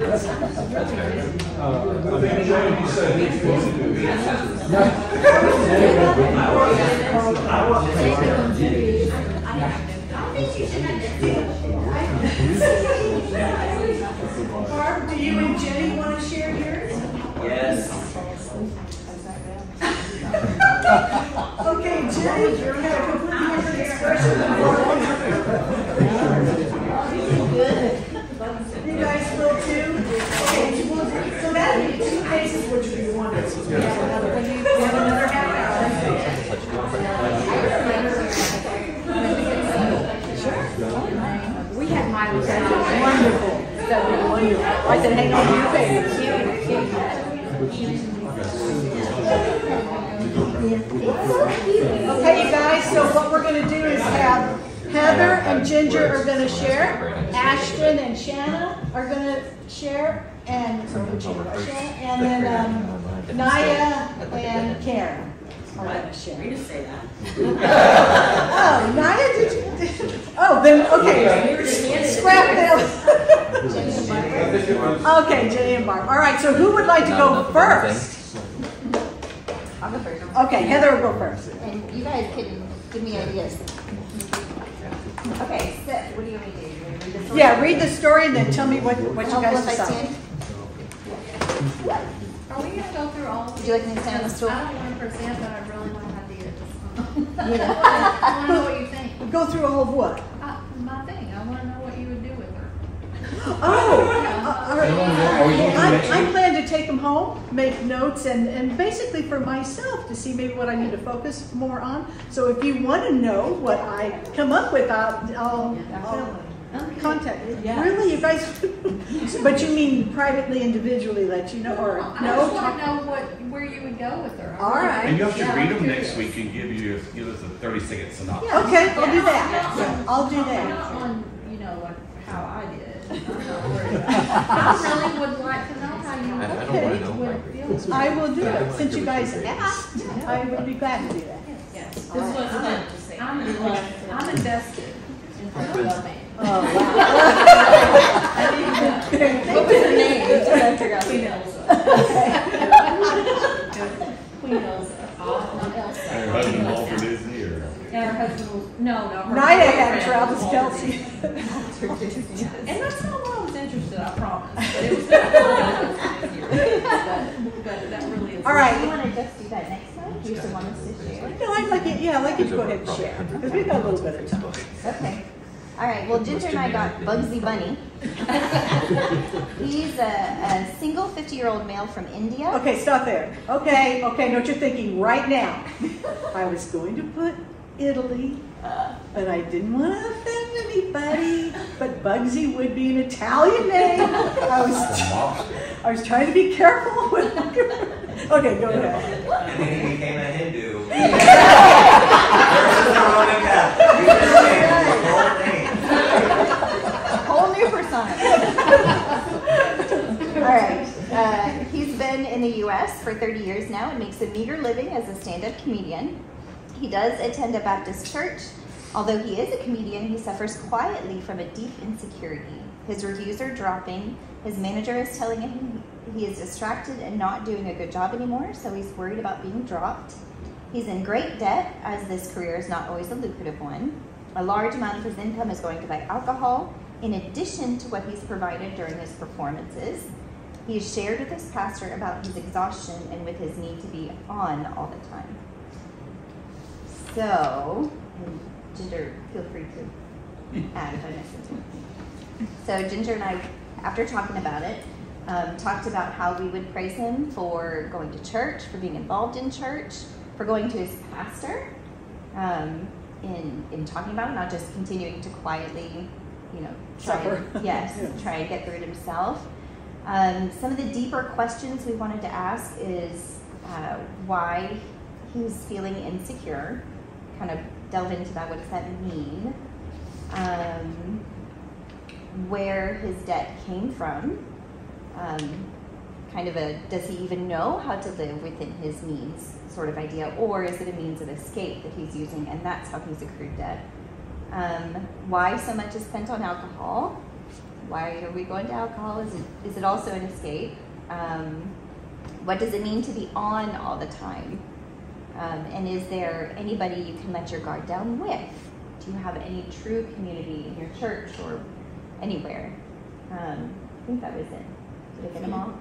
that's, that's, that's fair. Barb, do you and Jenny want to share yours? Yes. Okay, Jenny, you're kind of completely different expression than Barb. You guys will too? Okay, well, so that'd be two cases, which we wanted. We have another, we have another half hour. We had my Wonderful. That would be wonderful. I said, hang on your face. Okay, you guys, so what we're gonna do is have Heather and Ginger are gonna share, Ashton and Shanna are gonna share, and, and then, um, Naya and Karen are gonna share. say that. Oh, Naya, did you, oh, then, okay, that. Okay, Jenny and Barb, all right, so who would like to Not go enough of everything. first? I'll go first. Okay, Heather will go first. And you guys can give me ideas. Okay, so what do you want me to do? You want me to read the story? Yeah, read the story and then tell me what, what you guys decide. stand? Are we gonna go through all? of Would you like me to stand on the stool? I don't wanna present, but I really wanna have the, Yeah. I wanna know what you think. Go through all of what? Uh, my thing, I wanna know what you would do with her. Oh, uh, all right. I, I plan to take them home, make notes, and, and basically for myself to see maybe what I need to focus more on. So if you want to know what I come up with, I'll, I'll, I'll contact you. Really, you guys? But you mean privately, individually, let you know, or I no? just wanna know what, where you would go with her. I All really- right. And you'll have to Yeah, read them next week and give you, give us a thirty second synopsis. Okay, I'll do Yeah, that. I'll do that. Not on, you know, like how I I really would like to know how you I- I don't wanna would know. would feel I will do it, since you guys asked. I would be glad to do that. Yes, this was fun to see. I'm, I'm invested in her man. Oh, wow. What was her name? Just out of curiosity. Queen Elsa. Not Elsa. And her husband Walter Disney And her husband was, no, no. her boyfriend Travis was Kelsey. And that's not why I was interested, I promise, but it was But, uh, but that really is. All Do you want to just do that next time? Do you still want us to share? No, I'd like it, yeah, I'd like you to go ahead and share, because we've got a little bit of time. Okay. All right, well, Ginger and I got Bugsy Bunny. He's a, a single 50 year old male from India. Okay, stop there. Okay, okay, know what you're thinking right now. I was going to put Italy, but I didn't want to offend anybody. But Bugsy would be an Italian name. I was, I was trying to be careful. with Okay, go ahead. And then he became a Hindu. Versus a Roman Catholic. You just changed the whole. Whole new persona. All right. Uh, he's been in the U.S. for 30 years now and makes a meager living as a stand-up comedian. He does attend a Baptist church. Although he is a comedian, he suffers quietly from a deep insecurity. His reviews are dropping. His manager is telling him he is distracted and not doing a good job anymore, so he's worried about being dropped. He's in great debt as this career is not always a lucrative one. A large amount of his income is going to buy alcohol, In addition to what he's provided during his performances, he has shared with his pastor about his exhaustion and with his need to be on all the time. So, Ginger, feel free to add if I miss anything. So Ginger and I, after talking about it, um, talked about how we would praise him for going to church, for being involved in church, for going to his pastor, um, in in talking about it, not just continuing to quietly, you know, try Suffer. and, yes, try and get through it himself. Um, some of the deeper questions we wanted to ask is uh, why he's feeling insecure. Kind of delve into that. What does that mean? Um, where his debt came from. Um, kind of a does he even know how to live within his means sort of idea, or is it a means of escape that he's using and that's how he's accrued debt? Um, why so much is spent on alcohol? Why are we going to alcohol? Is it, is it also an escape? Um, what does it mean to be on all the time? Um, and is there anybody you can let your guard down with? Do you have any true community in your church or anywhere? Um, I think that was it. Did I get them all?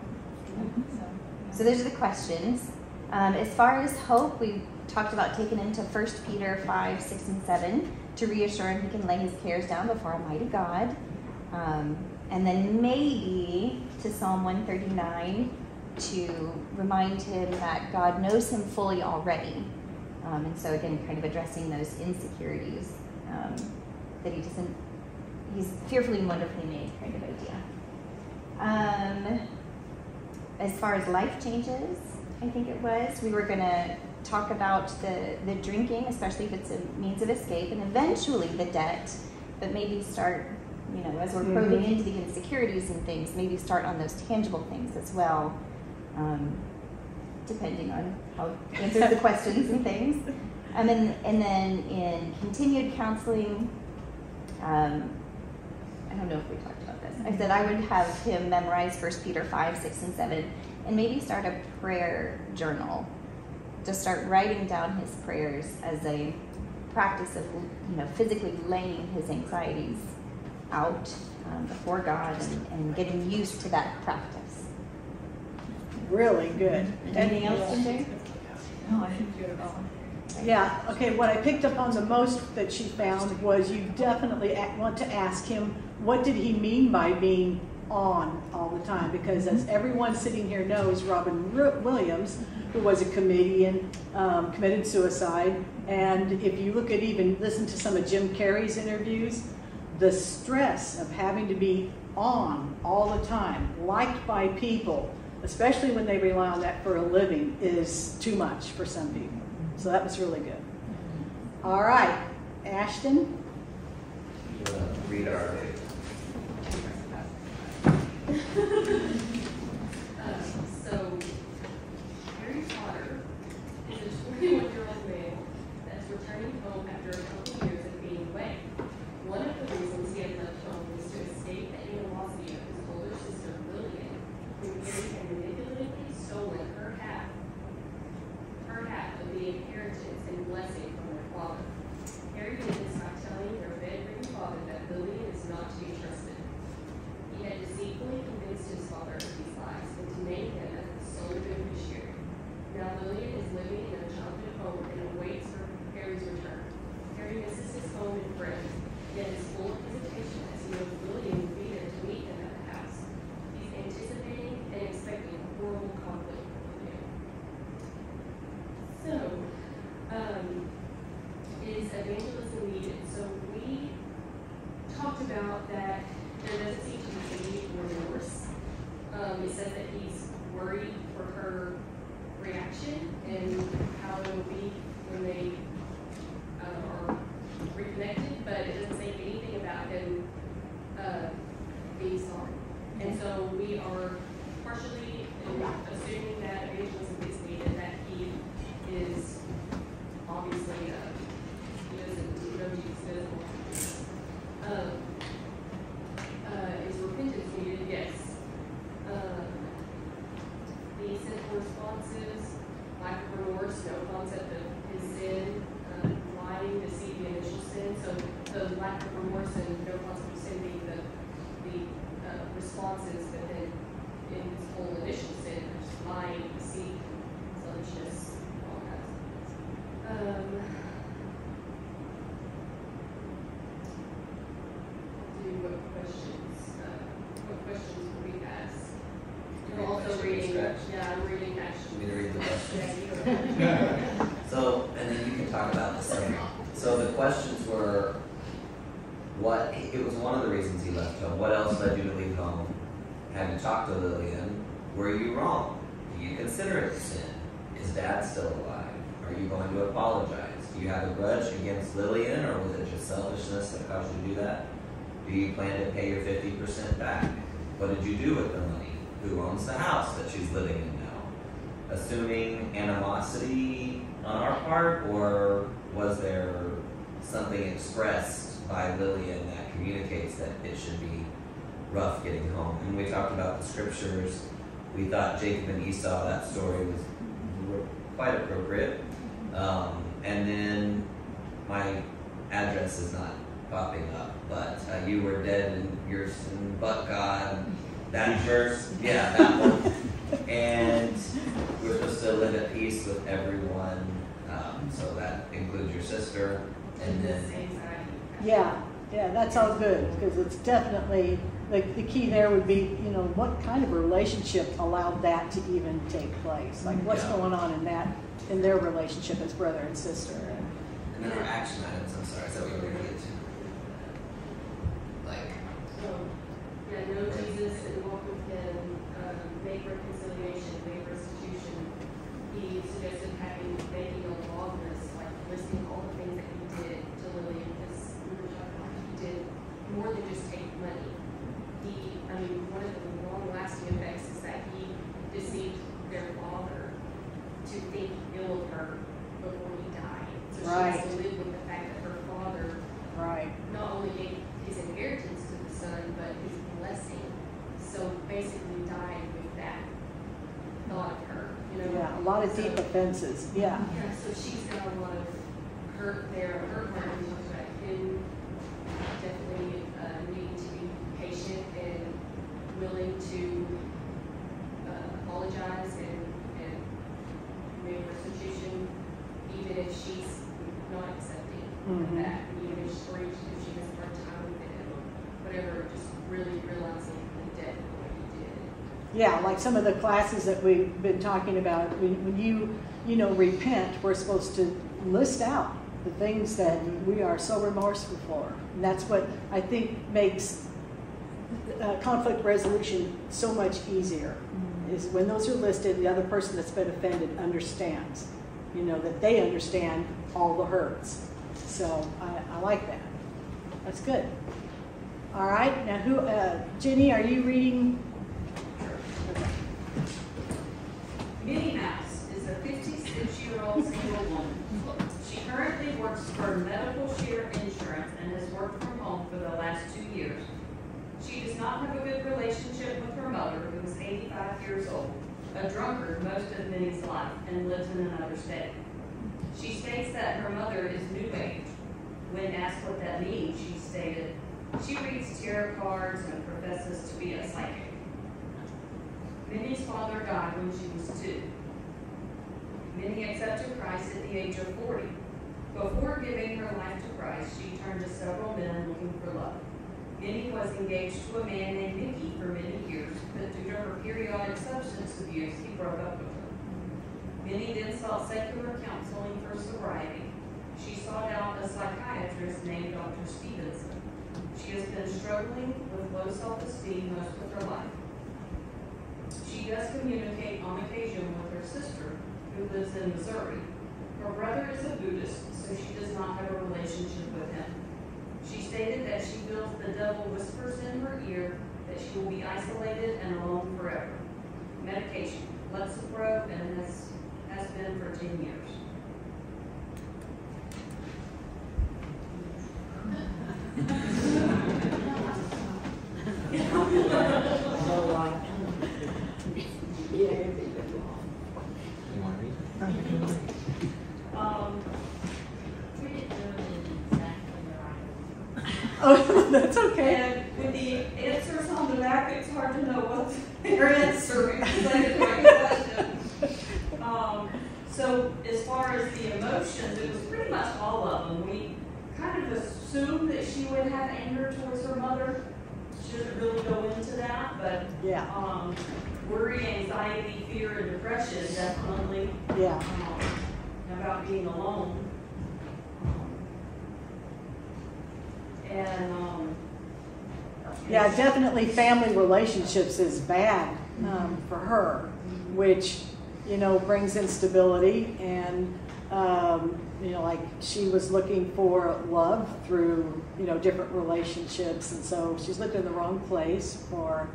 So, so those are the questions. Um, as far as hope, we talked about taking him to 1 Peter 5, 6, and 7 to reassure him he can lay his cares down before Almighty God. Um, and then maybe to Psalm 139 to remind him that God knows him fully already. Um, and so, again, kind of addressing those insecurities um, that he doesn't, he's fearfully and wonderfully made kind of idea. Um, as far as life changes, I think it was, we were going to talk about the, the drinking, especially if it's a means of escape, and eventually the debt, but maybe start, you know, as we're probing into the insecurities and things, maybe start on those tangible things as well, um, depending on how it answers the questions and things. And then, and then in continued counseling, um, I don't know if we talked about this. I said I would have him memorize 1 Peter 5, 6, and 7, and maybe start a prayer journal. Just start writing down his prayers as a practice of, you know, physically laying his anxieties out um, before God and, and getting used to that practice. Really good. Anything else, Ginger? No, I think you're all. Yeah, okay, what I picked up on the most that she found was you definitely want to ask him, what did he mean by being on all the time? Because as everyone sitting here knows, Robin Williams, who was a comedian, um, committed suicide. And if you look at even, listen to some of Jim Carrey's interviews, the stress of having to be on all the time, liked by people, especially when they rely on that for a living, is too much for some people. So that was really good. All right, Ashton. Uh, Read our. Um, so, Harry Potter is a 21-year-old rough getting home? And we talked about the scriptures. We thought Jacob and Esau, that story was quite appropriate. Um, and then my address is not popping up, but uh, you were dead in your sin, but God. That verse, yeah, that one. And we're supposed to live at peace with everyone. Um, so that includes your sister. And then, Yeah, yeah, that's all good, because it's definitely, the, the key there would be, you know, what kind of a relationship allowed that to even take place? Like, what's Yeah. going on in that, in their relationship as brother and sister? and then our action items, I'm sorry, is that what you were gonna get to? Like, So, yeah, know Jesus and walk with him, um, make reconciliation, make restitution. He suggested having, making a log list, like listing all the things that he did to Lillian, because we were talking about, he did more than just take money. He, I mean, one of the long lasting effects is that he deceived their father to think ill of her before he died. So she has to live with the fact that her father Right, not only gave his inheritance to the son, but his blessing. So basically died with that thought of her, you know? yeah, a lot of So- deep offenses, yeah. Yeah, so she's got a lot of hurt there, her part, and talks him definitely, uh, needing to be patient and willing to, uh, apologize and, and make restitution, even if she's not accepting of Mhm. that, even if she, or if she has a hard time with it, or whatever, just really realizing the debt of what he did. Yeah, like some of the classes that we've been talking about, when, when you, you know, repent, we're supposed to list out the things that we are so remorseful for. And that's what I think makes uh, conflict resolution so much easier, is when those are listed, the other person that's been offended understands, you know, that they understand all the hurts. So I, I like that. That's good. All right, now who, uh, Jenny, are you reading? Okay. Minnie Mouse is a 56-year-old single woman. She currently works for Medical Share Insurance and has worked from home for the last two years. She does not have a good relationship with her mother, who is 85 years old, a drunkard most of Minnie's life, and lives in another state. She states that her mother is New Age. When asked what that means, she stated, she reads tarot cards and professes to be a psychic. Minnie's father died when she was two. Minnie accepted Christ at the age of 40. Before giving her life to Christ, she turned to several men looking for love. Minnie was engaged to a man named Mickey for many years, but due to her periodic substance abuse, he broke up with her. Minnie then sought secular counseling for sobriety. She sought out a psychiatrist named Dr. Stevenson. She has been struggling with low self-esteem most of her life. She does communicate on occasion with her sister, who lives in Missouri. Her brother is a Buddhist, so she does not have a relationship with him. She stated that she feels the devil whispers in her ear that she will be isolated and alone forever. Medication, Lexapro, and has, has been for 10 years. You want to read? Um, we didn't know exactly the right Oh, that's okay. And with the answers on the back, it's hard to know what they're answering, because they didn't write the question. Um, her mother. Doesn't really go into that, but, Yeah, um, worry, anxiety, fear, and depression definitely, yeah, um, about being alone. Um, And, um. yeah, definitely family relationships is bad, um, for her, which, you know, brings instability and, um, you know, like she was looking for love through, you know, different relationships. And so she's looked in the wrong place for,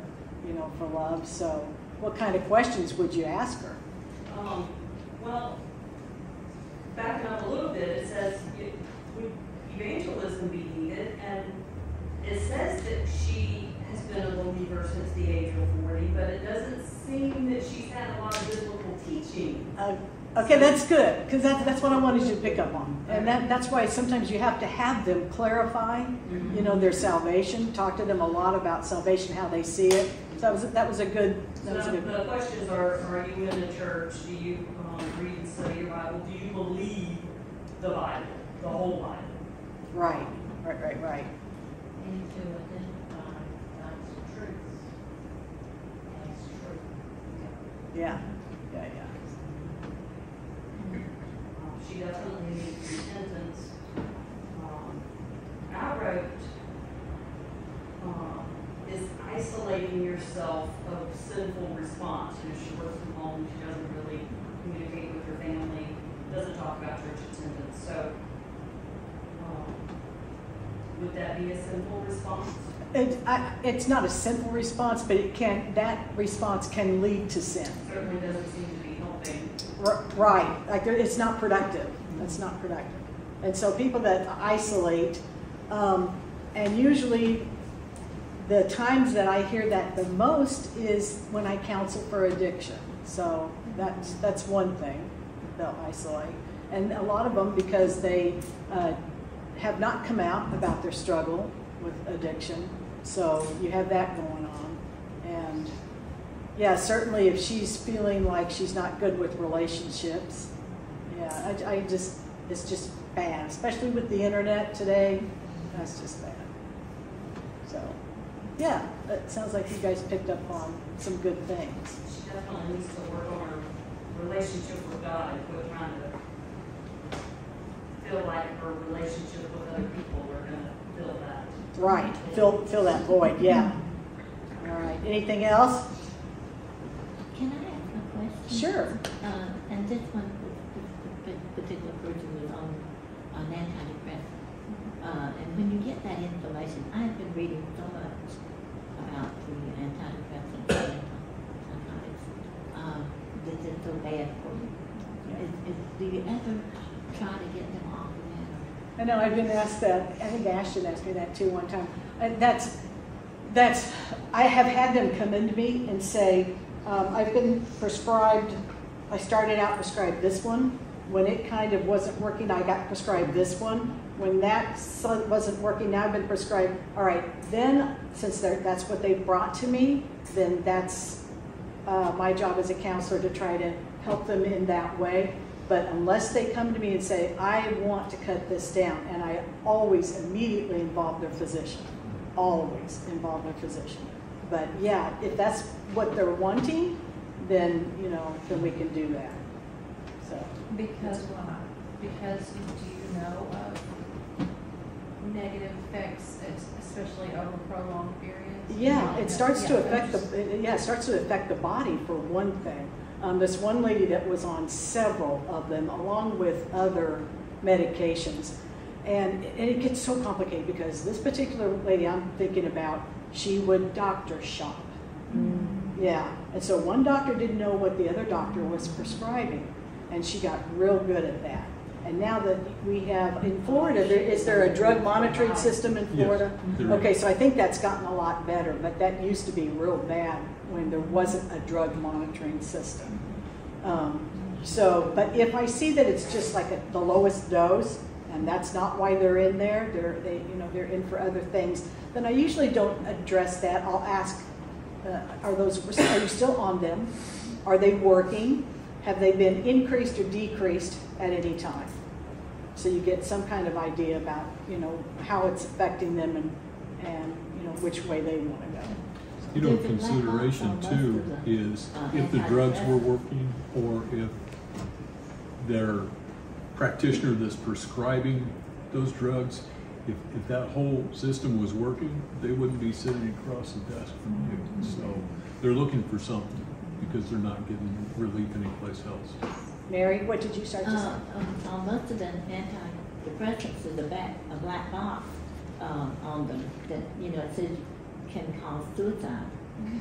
you know, for love. So what kind of questions would you ask her? Um, well, backing up a little bit, it says, would evangelism be needed? And it says that she has been a believer since the age of forty, but it doesn't seem that she's had a lot of biblical teaching. Uh, Okay, that's good, because that's, that's what I wanted you to pick up on. And that, that's why sometimes you have to have them clarify, you know, their salvation, talk to them a lot about salvation, how they see it. So that was, that was a good, that was a good. the questions are, are you in the church? Do you, um, read and study your Bible? Do you believe the Bible, the whole Bible? Right, right, right, right. And to identify God's truths as truth. Yeah, yeah, yeah. Um, She definitely needs repentance. Um, I wrote, um, is isolating yourself of sinful response. You know, she works from home, she doesn't really communicate with her family, doesn't talk about church attendance, so, um, would that be a sinful response? It, I, it's not a simple response, but it can, that response can lead to sin. Certainly doesn't seem R- Right, like it's not productive. It's not productive. And so people that isolate, um, and usually the times that I hear that the most is when I counsel for addiction. So that's that's one thing they'll isolate, and a lot of them because they uh, have not come out about their struggle with addiction. So you have that going yeah, certainly if she's feeling like she's not good with relationships, yeah, I, I just, it's just bad, especially with the internet today, that's just bad. So, yeah, it sounds like you guys picked up on some good things. She definitely needs to work on her relationship with God and quit trying to feel like her relationship with other people are gonna fill that. Right, fill, fill that void, yeah. All right, anything else? Can I ask a question? Sure. Uh, and this one, this, this particular person was on, on antidepressant. Uh, and when you get that information, I've been reading so much about the antidepressants and antipsychotics, um, that it's so bad for you. Is, is, do you ever try to get them off of that? I know, I've been asked that, I think Ashton asked me that too one time. And that's, that's, I have had them come into me and say, um, I've been prescribed, I started out prescribed this one. When it kind of wasn't working, I got prescribed this one. When that wasn't working, now I've been prescribed, all right, then, since that's what they brought to me, then that's uh, my job as a counselor to try to help them in that way. But unless they come to me and say, I want to cut this down, and I always immediately involve their physician, always involve their physician. But yeah, if that's what they're wanting, then, you know, then we can do that. So, Because why? Because do you know of negative effects, especially over prolonged periods? yeah, it starts to affect the, it- yeah, it starts to affect the body for one thing. Um, this one lady that was on several of them, along with other medications. And, and it gets so complicated because this particular lady I'm thinking about, she would doctor shop. Yeah, and so one doctor didn't know what the other doctor was prescribing, and she got real good at that. And now that we have, in Florida, there, is there a drug monitoring system in Florida? there is. Okay, so I think that's gotten a lot better, but that used to be real bad when there wasn't a drug monitoring system. Um, so, but if I see that it's just like a, the lowest dose, and that's not why they're in there, they're, they, you know, they're in for other things, then I usually don't address that. I'll ask, uh, are those, are you still on them? Are they working? Have they been increased or decreased at any time? So you get some kind of idea about, you know, how it's affecting them and, and, you know, which way they want to go. You know, There's a black box consideration too is uh, if the drugs were working or if their practitioner that's prescribing those drugs, if, if that whole system was working, they wouldn't be sitting across the desk from you. So they're looking for something because they're not getting relief anyplace else. Mary, what did you start to say? Uh, on, on most of the antidepressants, there's a back, a black box, um, on them that, you know, it says can cause suicide.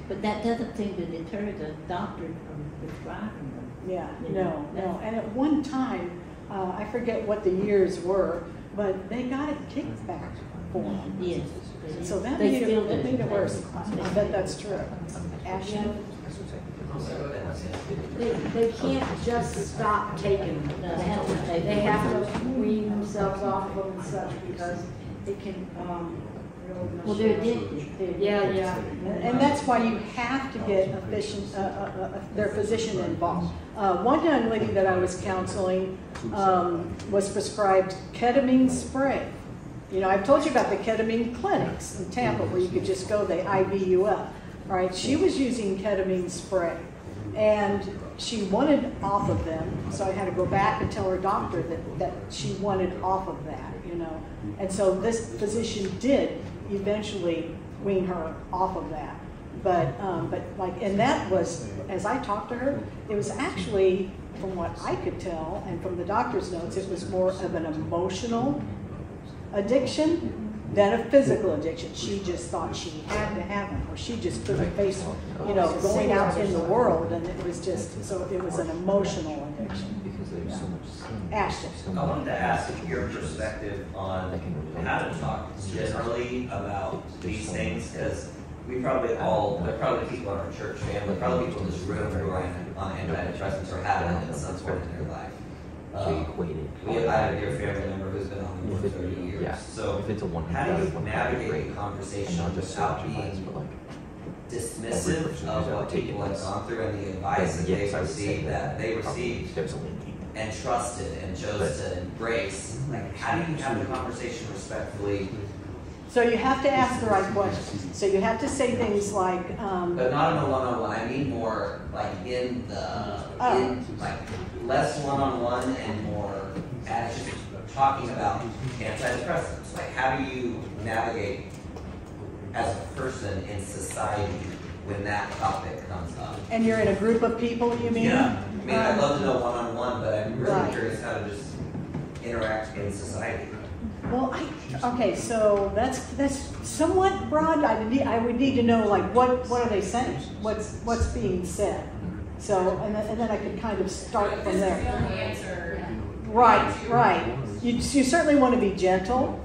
But that doesn't seem to deter the doctor from prescribing them. Yeah, You no, know, no. that's- And at one time, uh, I forget what the years were, but they got a kickback for them. Yes. So that They made still it, that do. made it worse. I bet that's true. Ashley? They, they can't just stop taking them. They have to They have to wean themselves off of them and such because it can, um, really mess Well, they're you up. addicted. Yeah, yeah. And and that's why you have to get efficient, uh, uh, uh, their physician involved. Uh, One young lady that I was counseling um, was prescribed ketamine spray. You know, I've told you about the ketamine clinics in Tampa where you could just go, they IV you up, right? She was using ketamine spray. And she wanted off of them, so I had to go back and tell her doctor that, that she wanted off of that, you know? And so this physician did eventually wean her off of that. But, um, but like, and that was, as I talked to her, it was actually, from what I could tell, and from the doctor's notes, it was more of an emotional addiction than a physical addiction. She just thought she had to have them, or she just couldn't face, you know, going out in the world, and it was just, so it was an emotional addiction. Ashton. so I wanted to ask your perspective on That can relate how to to talk generally about There's these so things, much. because we probably all, there are probably people in our church family, probably people in this room who are on antidepressants or have it at some point in their life. So you Um, equate it. We have, I have a dear family member who's been on the board it- for thirty years, yeah, so if it's a one how do you navigate hundred the rate, conversation and just without search advice, being but like, dismissive person of who's ever what people have gone through and the advice that then they've yes, I would received, that they probably received There's a link. And trusted and chose to embrace, like, how do you have the conversation respectfully, So you have to ask the right questions. So you have to say things like, um, but not in a one-on-one, I mean more like in the, Oh. in, like, less one-on-one and more as talking about antidepressants, like, how do you navigate as a person in society when that topic comes up? and you're in a group of people, you mean? Yeah, I mean, I'd love to know one-on-one, but I'm really Right. curious how to just interact in society. Well, I, okay, so that's, that's somewhat broad, I need, I would need to know, like, what, what are they saying? What's, what's being said? So, and then, and then I could kind of start from This is the there. only answer. Right, right. You, you certainly want to be gentle,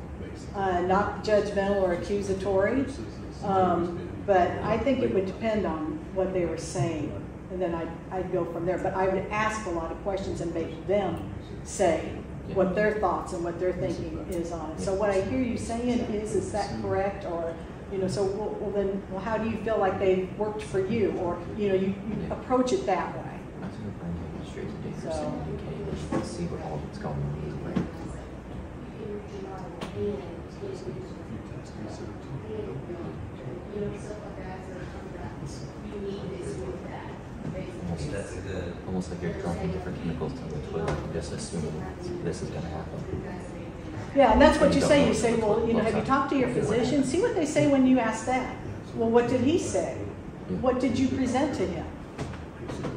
uh, not judgmental or accusatory. Um, but I think it would depend on what they were saying, and then I'd, I'd go from there. But I would ask a lot of questions and make them say what their thoughts and what their thinking is on it. So what I hear you saying is, is that correct? Or, you know, so, well, well then, well, how do you feel like they worked for you? Or, you know, you, you approach it that way. I was gonna bring him straight to Dave So- and UK see what all that's going on. Like, You know, stuff like that, so you need this with that, I think that's a good, almost like you're dropping different chemicals to the toilet, and just assuming this is gonna happen. Yeah, and that's what you say. You say, well, you know, have you talked to your physician? See what they say when you ask that. Well, what did he say? What did you present to him?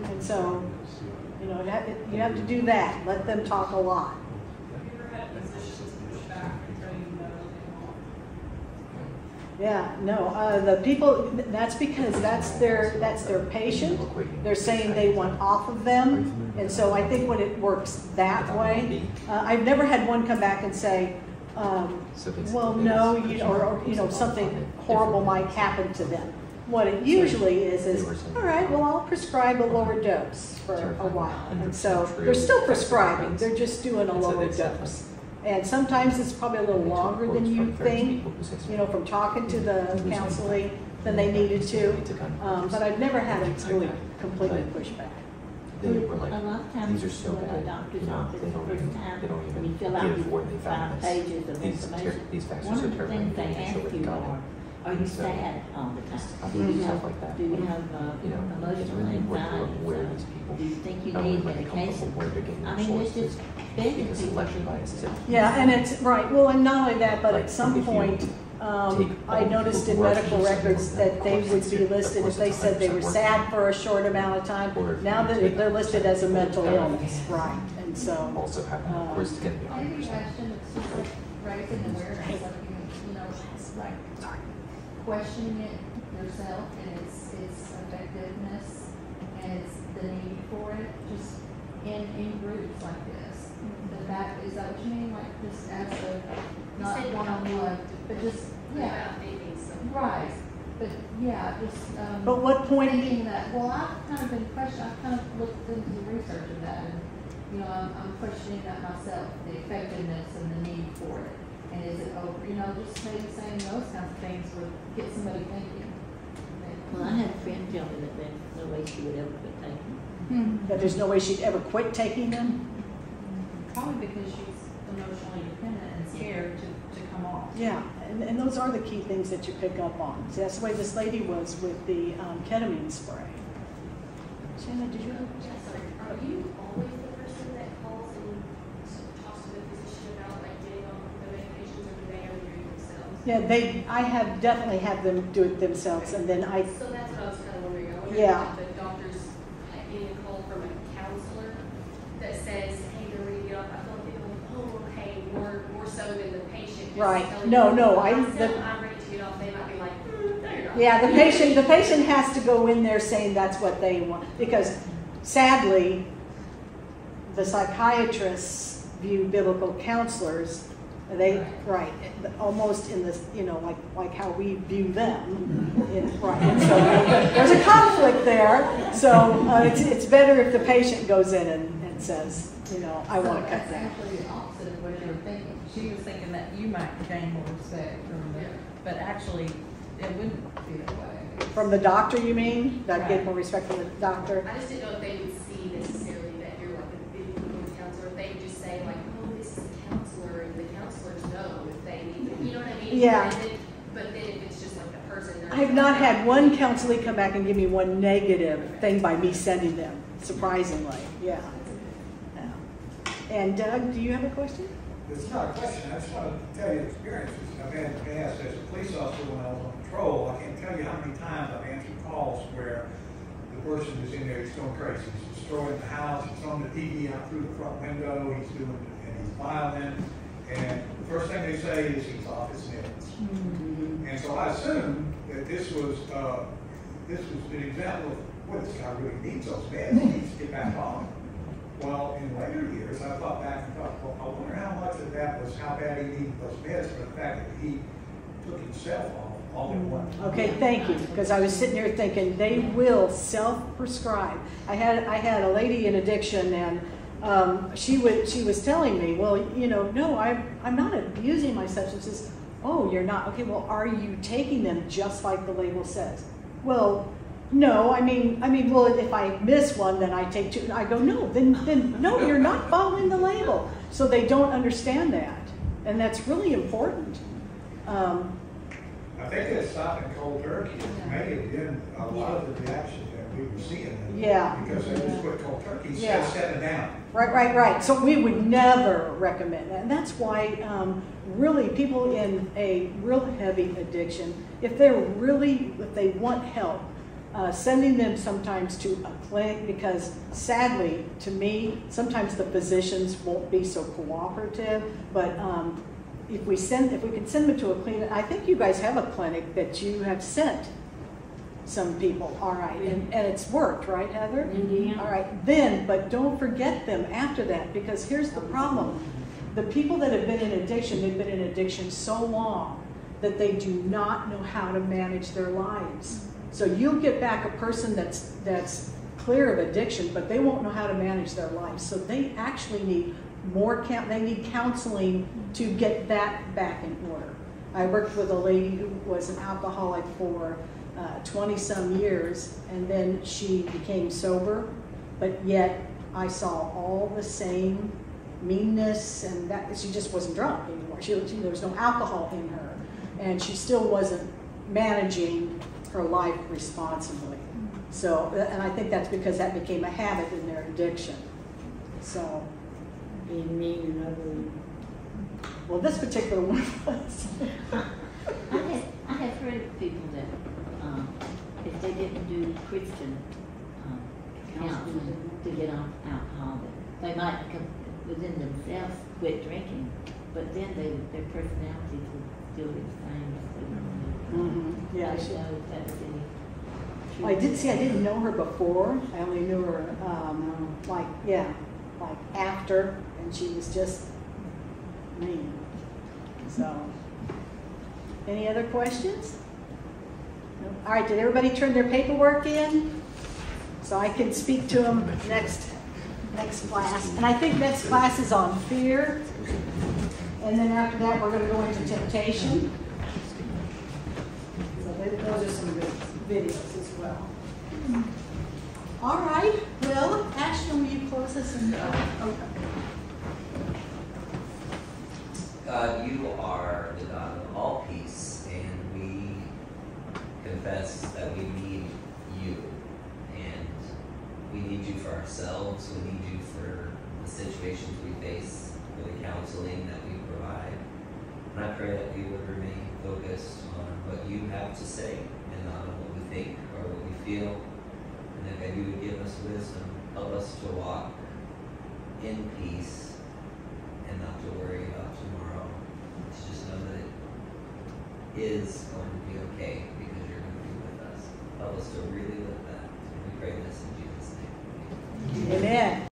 And so, you know, you have to do that. Let them talk a lot. Have you ever had physicians push back and tell you no, they won't? Yeah, no, uh, the people, that's because that's their, that's their patient. They're saying they want off of them. And so I think when it works that way, uh, I've never had one come back and say, um, well, no, you, or, or, you know, something horrible might happen to them. What it usually is, is, all right, well, I'll prescribe a lower dose for a while. And so they're still prescribing, they're just doing a lower dose. And sometimes it's probably a little longer than you think, you know, from talking to the counseling than they needed to. Um, but I've never had it really completely pushed back. They were A lot of times, these are so when a good, doctor's you know, office they the don't first even, time, they don't when you even fill out give where they these found five pages of These information, These facts one are so of the terrible. things they ask you are, Are you sad all the time? I think stuff like that. Do you have, uh, You know, it's emotional really important to anxiety? aware these people. Do you think you Not only need where they come medication? but where they're getting I their mean, it's sources. just begging Because people. selection bias is. Yeah, and it's, right, well, and not only that, but Like, at some if you point, um, take I all noticed in work medical you records of that they course would it's- be of listed, course if they it's said they were 100% sad for a short amount of time, Or if now you that take they're listed as a mental Yeah. illness, right, and so. Also have, uh, of course, it's gonna be I hundred think percent. question, it's just like raising awareness, like, you you know, like questioning it yourself and its, its effectiveness and its, the need for it, just in, in groups like this. The fact, is that what you mean, like just as a, not one-on-one, but just, yeah, About thinking so. right. But, yeah, just, um. But what point- Thinking that, well, I've kind of been questioning, I've kind of looked into the research of that and, you know, I'm, I'm questioning that myself, the effectiveness and the need for it. And is it over, you know, just maybe saying those kinds of things would get somebody thinking. Well, I had a friend tell me that there's no way she would ever quit taking. them. That there's no way she'd ever quit taking them? Probably because she's emotionally dependent and scared to, to come off. Yeah, and, and those are the key things that you pick up on. See, that's the way this lady was with the um, ketamine spray. Shannon, did you have a question? Yeah, sorry, are you always the person that calls and talks to the physician about like getting on the medications or do they ever do it themselves? Yeah, they, I have definitely had them do it themselves, and then I, So that's what I was kind of wondering, I wonder Yeah. if the doctor's getting a call from a counselor that says, hey, they're ready to get off, I feel like going, oh, okay, more, more so than the patient. Right. No, you, no, I- "Myself, the- I'm ready to get off, they might be like, hmm, no, you're not. yeah, the patient, the patient has to go in there saying that's what they want, because sadly, the psychiatrists view biblical counselors, they, right, almost in this, you know, like, like how we view them. in- Right, and so there's a conflict there, so uh, it's, it's better if the patient goes in and, and says, you know, I want to cut That's that. actually the opposite of what you were thinking. She was thinking that you might gain more respect from the, but actually, it wouldn't be that way. From the doctor, you mean? That get more respect from the doctor? I just didn't know if they would see necessarily that you're like a biblical counselor, if they would just say like, oh, this is a counselor, and the counselors know if they need, you know what I mean? Yeah. And But then if it's just like the person. I have not had oh. one counselee come back and give me one negative thing by me sending them, surprisingly, yeah. Yeah. And Doug, do you have a question? It's not a question, I just want to tell you experiences I've had in the past as a police officer when I was on patrol. I can't tell you how many times I've answered calls where the person is in there, he's going crazy. He's destroying the house, he's throwing the TV out through the front window, he's doing, and he's violent. And the first thing they say is he's off his meds. Mm-hmm. And so I assumed that this was, uh, this was an example of, boy, this guy really needs those meds, he needs to get back on. Well, in later years, I thought back and thought, well, I wonder how much of that was how bad he needed those meds for the fact that he took himself off all in one. Mm-hmm. Okay, thank you, because I was sitting here thinking, they will self-prescribe. I had, I had a lady in addiction and um, she would, she was telling me, well, you know, no, I'm, I'm not abusing my substances. Oh, you're not? Okay, well, are you taking them just like the label says? Well, no, I mean, I mean, well, if I miss one, then I take two. I go, no, then, then, no, you're not following the label. So they don't understand that. And that's really important. Um, I think that stopping cold turkey may have been a lot of the reaction were seeing. Yeah. Because they just quit cold turkey, Yeah. instead of setting down. Right, right, right. So we would never recommend that. And that's why, um, really, people in a real heavy addiction, if they're really, if they want help, uh, sending them sometimes to a clinic because sadly, to me, sometimes the physicians won't be so cooperative. But um, if we send, if we can send them to a clinic, I think you guys have a clinic that you have sent some people, all right, and, and it's worked, right, Heather? Indiana. All right, then, but don't forget them after that, because here's the problem. The people that have been in addiction, they've been in addiction so long that they do not know how to manage their lives. So you'll get back a person that's, that's clear of addiction, but they won't know how to manage their lives. So they actually need more, count. they need counseling to get that back in order. I worked with a lady who was an alcoholic for uh, 20 some years, and then she became sober, but yet I saw all the same meanness, and that she just wasn't drunk anymore. She, she, there was no alcohol in her, and she still wasn't managing her life responsibly. So, and I think that's because that became a habit in their addiction. So, Being mean and ugly. well, this particular one was. I have, I have heard people that, um, if they didn't do Christian, um, counseling to get off alcohol, they might come within themselves quit drinking, but then they, their personalities would still be the same were. Mhm, yeah, I she- don't know if that's any. I did see, I didn't know her before, I only knew her, um, like, yeah, like after, and she was just mean. So, any other questions? All right, did everybody turn their paperwork in? So I can speak to them next, next class. And I think next class is on fear. And then after that, we're gonna go into temptation. So those are some good videos as well. All right, well, Ashton, will you close us in? Okay. God, you are the God of all peace, confess that we need you. And we need you for ourselves, we need you for the situations we face, for the counseling that we provide. And I pray that we would remain focused on what you have to say and not on what we think or what we feel. And that you would give us wisdom, help us to walk in peace and not to worry about tomorrow. To just know that it is going to be okay Help us to really live that. We pray this in Jesus' name. Amen.